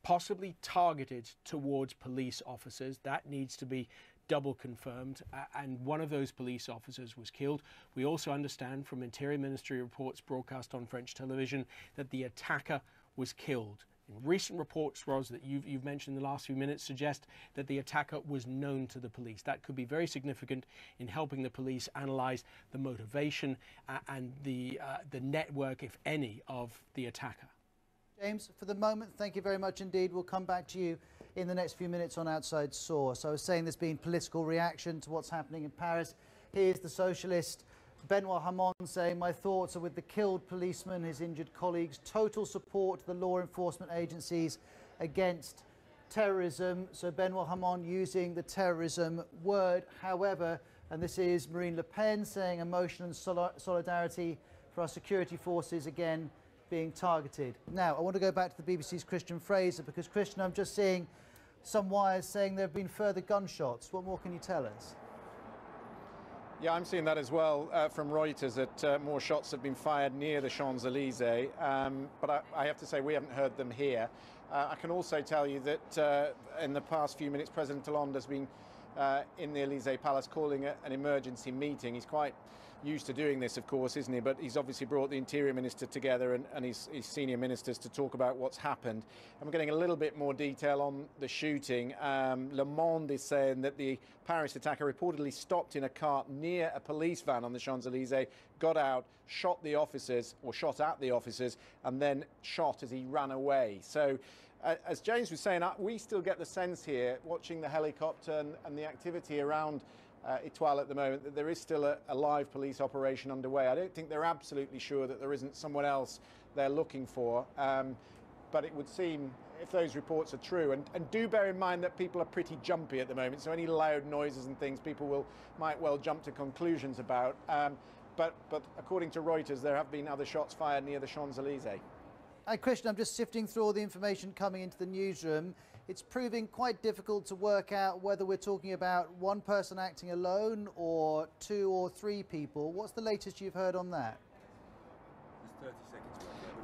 possibly targeted towards police officers. That needs to be double confirmed, uh, and one of those police officers was killed. We also understand from Interior Ministry reports broadcast on French television that the attacker was killed. In recent reports, Ros, that you've, you've, mentioned in the last few minutes suggest that the attacker was known to the police. That could be very significant in helping the police analyse the motivation uh, and the, uh, the network, if any, of the attacker. James, for the moment, thank you very much indeed. We'll come back to you in the next few minutes on Outside Source. I was saying there's been political reaction to what's happening in Paris. Here's the socialist Benoit Hamon saying, My thoughts are with the killed policeman, his injured colleagues, total support to the law enforcement agencies against terrorism. So Benoit Hamon using the terrorism word. However, and this is Marine Le Pen saying emotion and solidarity for our security forces again being targeted. Now, I want to go back to the BBC's Christian Fraser because, Christian, I'm just seeing some wires saying there have been further gunshots. What more can you tell us? Yeah, I'm seeing that as well uh, from Reuters that uh, more shots have been fired near the Champs Elysees. Um, but I, I, have to say, we haven't heard them here. Uh, I can also tell you that uh, in the past few minutes, President Hollande has been uh, in the Elysee Palace calling an emergency meeting. He's quite used to doing this, of course, isn't he? But he's obviously brought the Interior Minister together and, and his, his, senior ministers to talk about what's happened. I'm getting a little bit more detail on the shooting. Um, Le Monde is saying that the Paris attacker reportedly stopped in a car near a police van on the Champs Elysees, got out, shot the officers, or shot at the officers, and then shot as he ran away. So, uh, as James was saying, uh, we still get the sense here, watching the helicopter and, and the activity around uh, Etoile at the moment that there is still a, a, live police operation underway. I don't think they're absolutely sure that there isn't someone else they're looking for, um, but it would seem if those reports are true, and, and, do bear in mind that people are pretty jumpy at the moment, so any loud noises and things people will might well jump to conclusions about. Um, but, but according to Reuters, there have been other shots fired near the Champs-Élysées. Hi, Christian, I'm just sifting through all the information coming into the newsroom it's proving quite difficult to work out whether we're talking about one person acting alone or two or three people. What's the latest you've heard on that?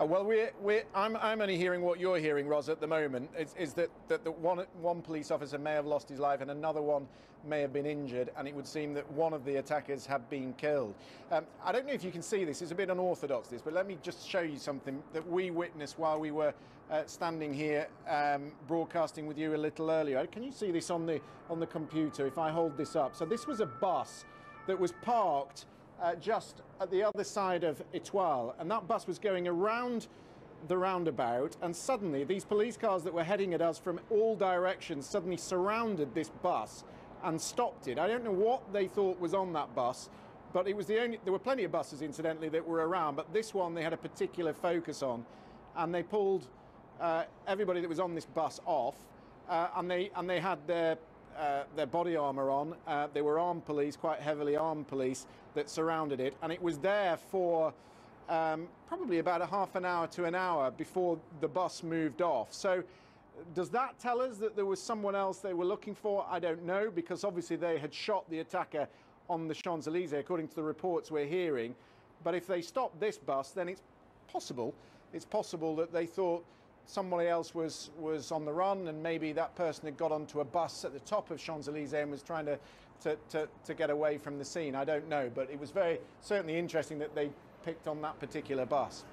Uh, well, we're, we're, I'm, I'm, only hearing what you're hearing, Ros, at the moment, is, is that, that, one, one police officer may have lost his life and another one may have been injured, and it would seem that one of the attackers have been killed. Um, I don't know if you can see this, it's a bit unorthodox, this, but let me just show you something that we witnessed while we were uh, standing here um, broadcasting with you a little earlier. Can you see this on the, on the computer if I hold this up? So this was a bus that was parked uh, just at the other side of Etoile, and that bus was going around the roundabout, and suddenly these police cars that were heading at us from all directions suddenly surrounded this bus and stopped it. I don't know what they thought was on that bus, but it was the only. There were plenty of buses, incidentally, that were around, but this one they had a particular focus on, and they pulled uh, everybody that was on this bus off, uh, and they and they had their uh, their body armour on. Uh, they were armed police, quite heavily armed police that surrounded it, and it was there for um, probably about a half an hour to an hour before the bus moved off. So. Does that tell us that there was someone else they were looking for? I don't know, because obviously they had shot the attacker on the Champs Elysees, according to the reports we're hearing. But if they stopped this bus, then it's possible. It's possible that they thought somebody else was, was on the run and maybe that person had got onto a bus at the top of Champs-Élysées and was trying to, to, to, to, get away from the scene. I don't know, but it was very certainly interesting that they picked on that particular bus.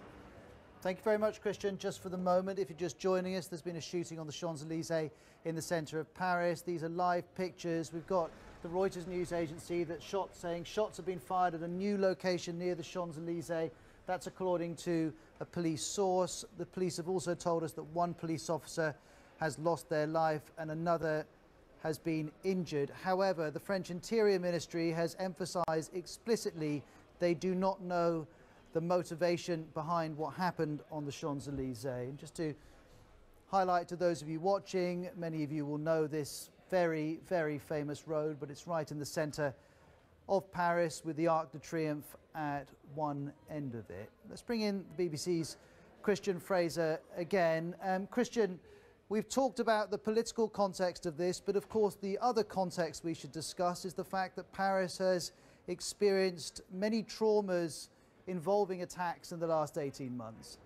Thank you very much, Christian. Just for the moment, if you're just joining us, there's been a shooting on the Champs-Élysées in the centre of Paris. These are live pictures. We've got the Reuters news agency that shot saying shots have been fired at a new location near the Champs-Élysées. That's according to a police source. The police have also told us that one police officer has lost their life and another has been injured. However, the French Interior Ministry has emphasized explicitly they do not know the motivation behind what happened on the Champs-Élysées. And just to highlight to those of you watching, many of you will know this very, very famous road, but it's right in the center of Paris with the Arc de Triomphe at one end of it. Let's bring in the BBC's Christian Fraser again. Um, Christian, we've talked about the political context of this, but of course the other context we should discuss is the fact that Paris has experienced many traumas involving attacks in the last 18 months.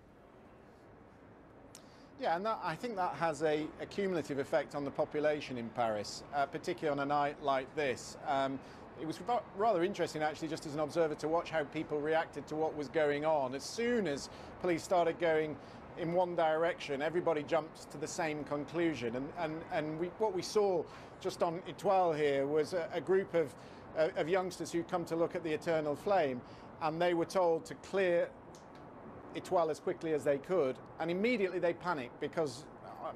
Yeah, and that, I think that has a, a, cumulative effect on the population in Paris, uh, particularly on a night like this. Um, it was rather interesting actually just as an observer to watch how people reacted to what was going on. As soon as police started going in one direction, everybody jumps to the same conclusion. And, and, and we, what we saw just on Etoile here was a, a group of, uh, of youngsters who come to look at the Eternal Flame and they were told to clear Etoile as quickly as they could and immediately they panicked because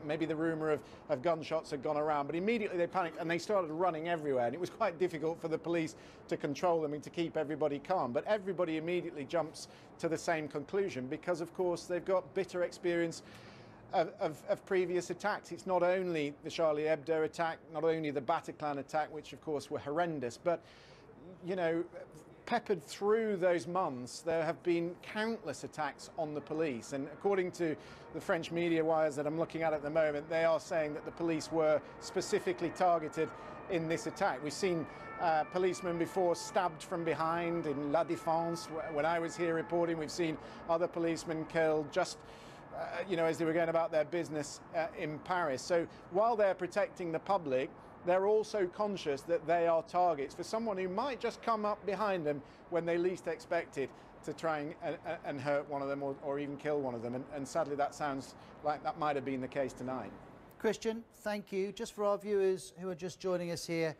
maybe the rumour of, of gunshots had gone around, but immediately they panicked and they started running everywhere. And it was quite difficult for the police to control them and to keep everybody calm. But everybody immediately jumps to the same conclusion because, of course, they've got bitter experience of, of, of, previous attacks. It's not only the Charlie Hebdo attack, not only the Bataclan attack, which of course were horrendous, but you know, peppered through those months, there have been countless attacks on the police. And according to the French media wires that I'm looking at at the moment, they are saying that the police were specifically targeted in this attack. We've seen uh, policemen before stabbed from behind in La Défense. When I was here reporting, we've seen other policemen killed just uh, you know, as they were going about their business uh, in Paris. So while they're protecting the public, they're also conscious that they are targets for someone who might just come up behind them when they least expect it to try and, and, and hurt one of them or, or, even kill one of them. And, and sadly, that sounds like that might have been the case tonight. Christian, thank you. Just for our viewers who are just joining us here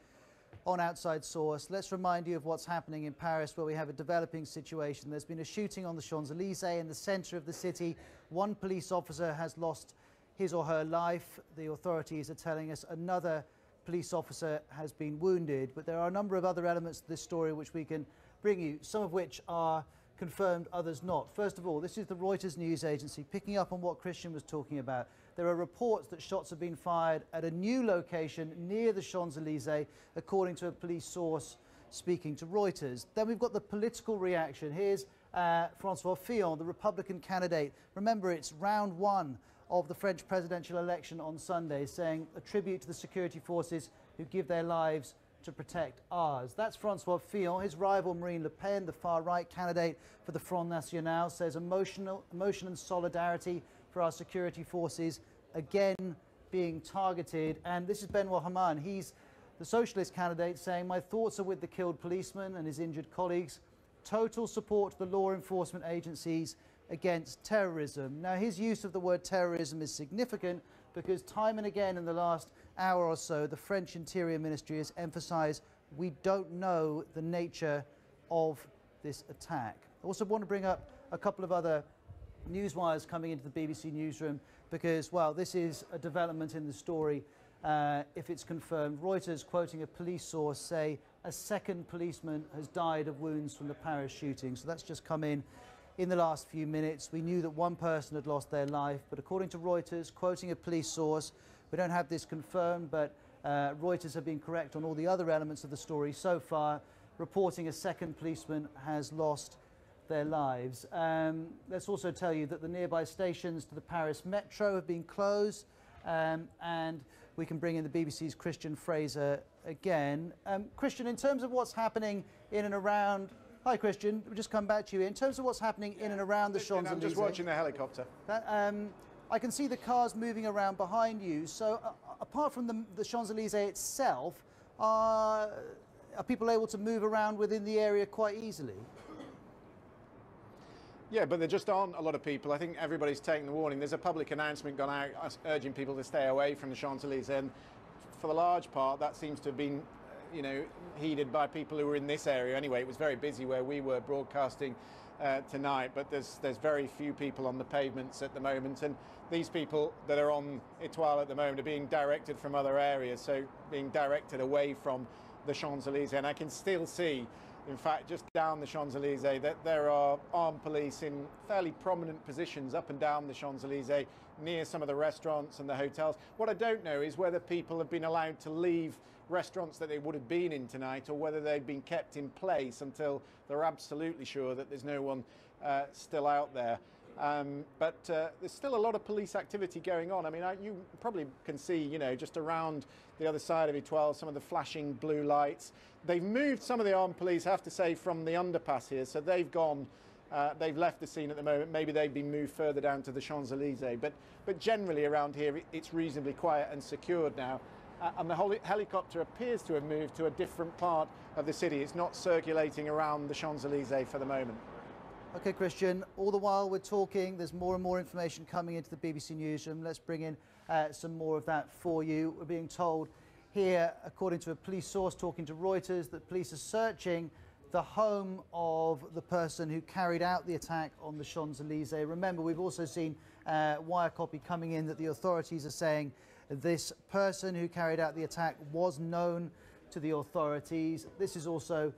on Outside Source, let's remind you of what's happening in Paris, where we have a developing situation. There's been a shooting on the Champs Elysees in the centre of the city. One police officer has lost his or her life. The authorities are telling us another police officer has been wounded. But there are a number of other elements to this story which we can bring you, some of which are confirmed, others not. First of all, this is the Reuters news agency picking up on what Christian was talking about. There are reports that shots have been fired at a new location near the Champs-Elysees, according to a police source speaking to Reuters. Then we've got the political reaction. Here's uh, Francois Fillon, the Republican candidate. Remember, it's round one of the French presidential election on Sunday, saying a tribute to the security forces who give their lives to protect ours. That's Francois Fillon. His rival Marine Le Pen, the far-right candidate for the Front National, says emotional, emotion and solidarity for our security forces again being targeted. And this is Benoit Hamon. He's the socialist candidate saying, my thoughts are with the killed policeman and his injured colleagues. Total support to the law enforcement agencies against terrorism. Now, his use of the word terrorism is significant because time and again in the last hour or so, the French Interior Ministry has emphasized we don't know the nature of this attack. I also want to bring up a couple of other news wires coming into the BBC newsroom because, well, this is a development in the story. Uh, if it's confirmed, Reuters, quoting a police source, say a second policeman has died of wounds from the Paris shooting. So that's just come in in the last few minutes. We knew that one person had lost their life, but according to Reuters, quoting a police source, we don't have this confirmed, but uh, Reuters have been correct on all the other elements of the story so far, reporting a second policeman has lost their lives. Um, let's also tell you that the nearby stations to the Paris Metro have been closed, um, and we can bring in the BBC's Christian Fraser again. Um, Christian, in terms of what's happening in and around Hi, Christian. We'll just come back to you. In terms of what's happening in and around the Champs-Elysees... I'm just watching the helicopter. That, um, I can see the cars moving around behind you. So uh, apart from the, the Champs-Elysees itself, are, are people able to move around within the area quite easily? Yeah, but there just aren't a lot of people. I think everybody's taking the warning. There's a public announcement gone out urging people to stay away from the Champs-Elysees, and for the large part, that seems to have been, you know, heeded by people who were in this area. Anyway, it was very busy where we were broadcasting uh, tonight, but there's there's very few people on the pavements at the moment, and these people that are on Etoile at the moment are being directed from other areas, so being directed away from the Champs-Elysees, and I can still see, in fact, just down the Champs-Elysees, that there are armed police in fairly prominent positions up and down the Champs-Elysees, near some of the restaurants and the hotels. What I don't know is whether people have been allowed to leave restaurants that they would have been in tonight or whether they've been kept in place until they're absolutely sure that there's no one uh, still out there. Um, but uh, there's still a lot of police activity going on. I mean, I, you probably can see, you know, just around the other side of Etoile, some of the flashing blue lights. They've moved some of the armed police, I have to say, from the underpass here. So they've gone, uh, they've left the scene at the moment. Maybe they've been moved further down to the Champs-Elysees. But, but generally around here, it's reasonably quiet and secured now. Uh, and the helicopter appears to have moved to a different part of the city. It's not circulating around the Champs-Elysees for the moment. Okay, Christian, all the while we're talking, there's more and more information coming into the BBC newsroom. Let's bring in uh, some more of that for you. We're being told here, according to a police source talking to Reuters, that police are searching the home of the person who carried out the attack on the Champs-Elysees. Remember, we've also seen uh, wire copy coming in that the authorities are saying this person who carried out the attack was known to the authorities. This is also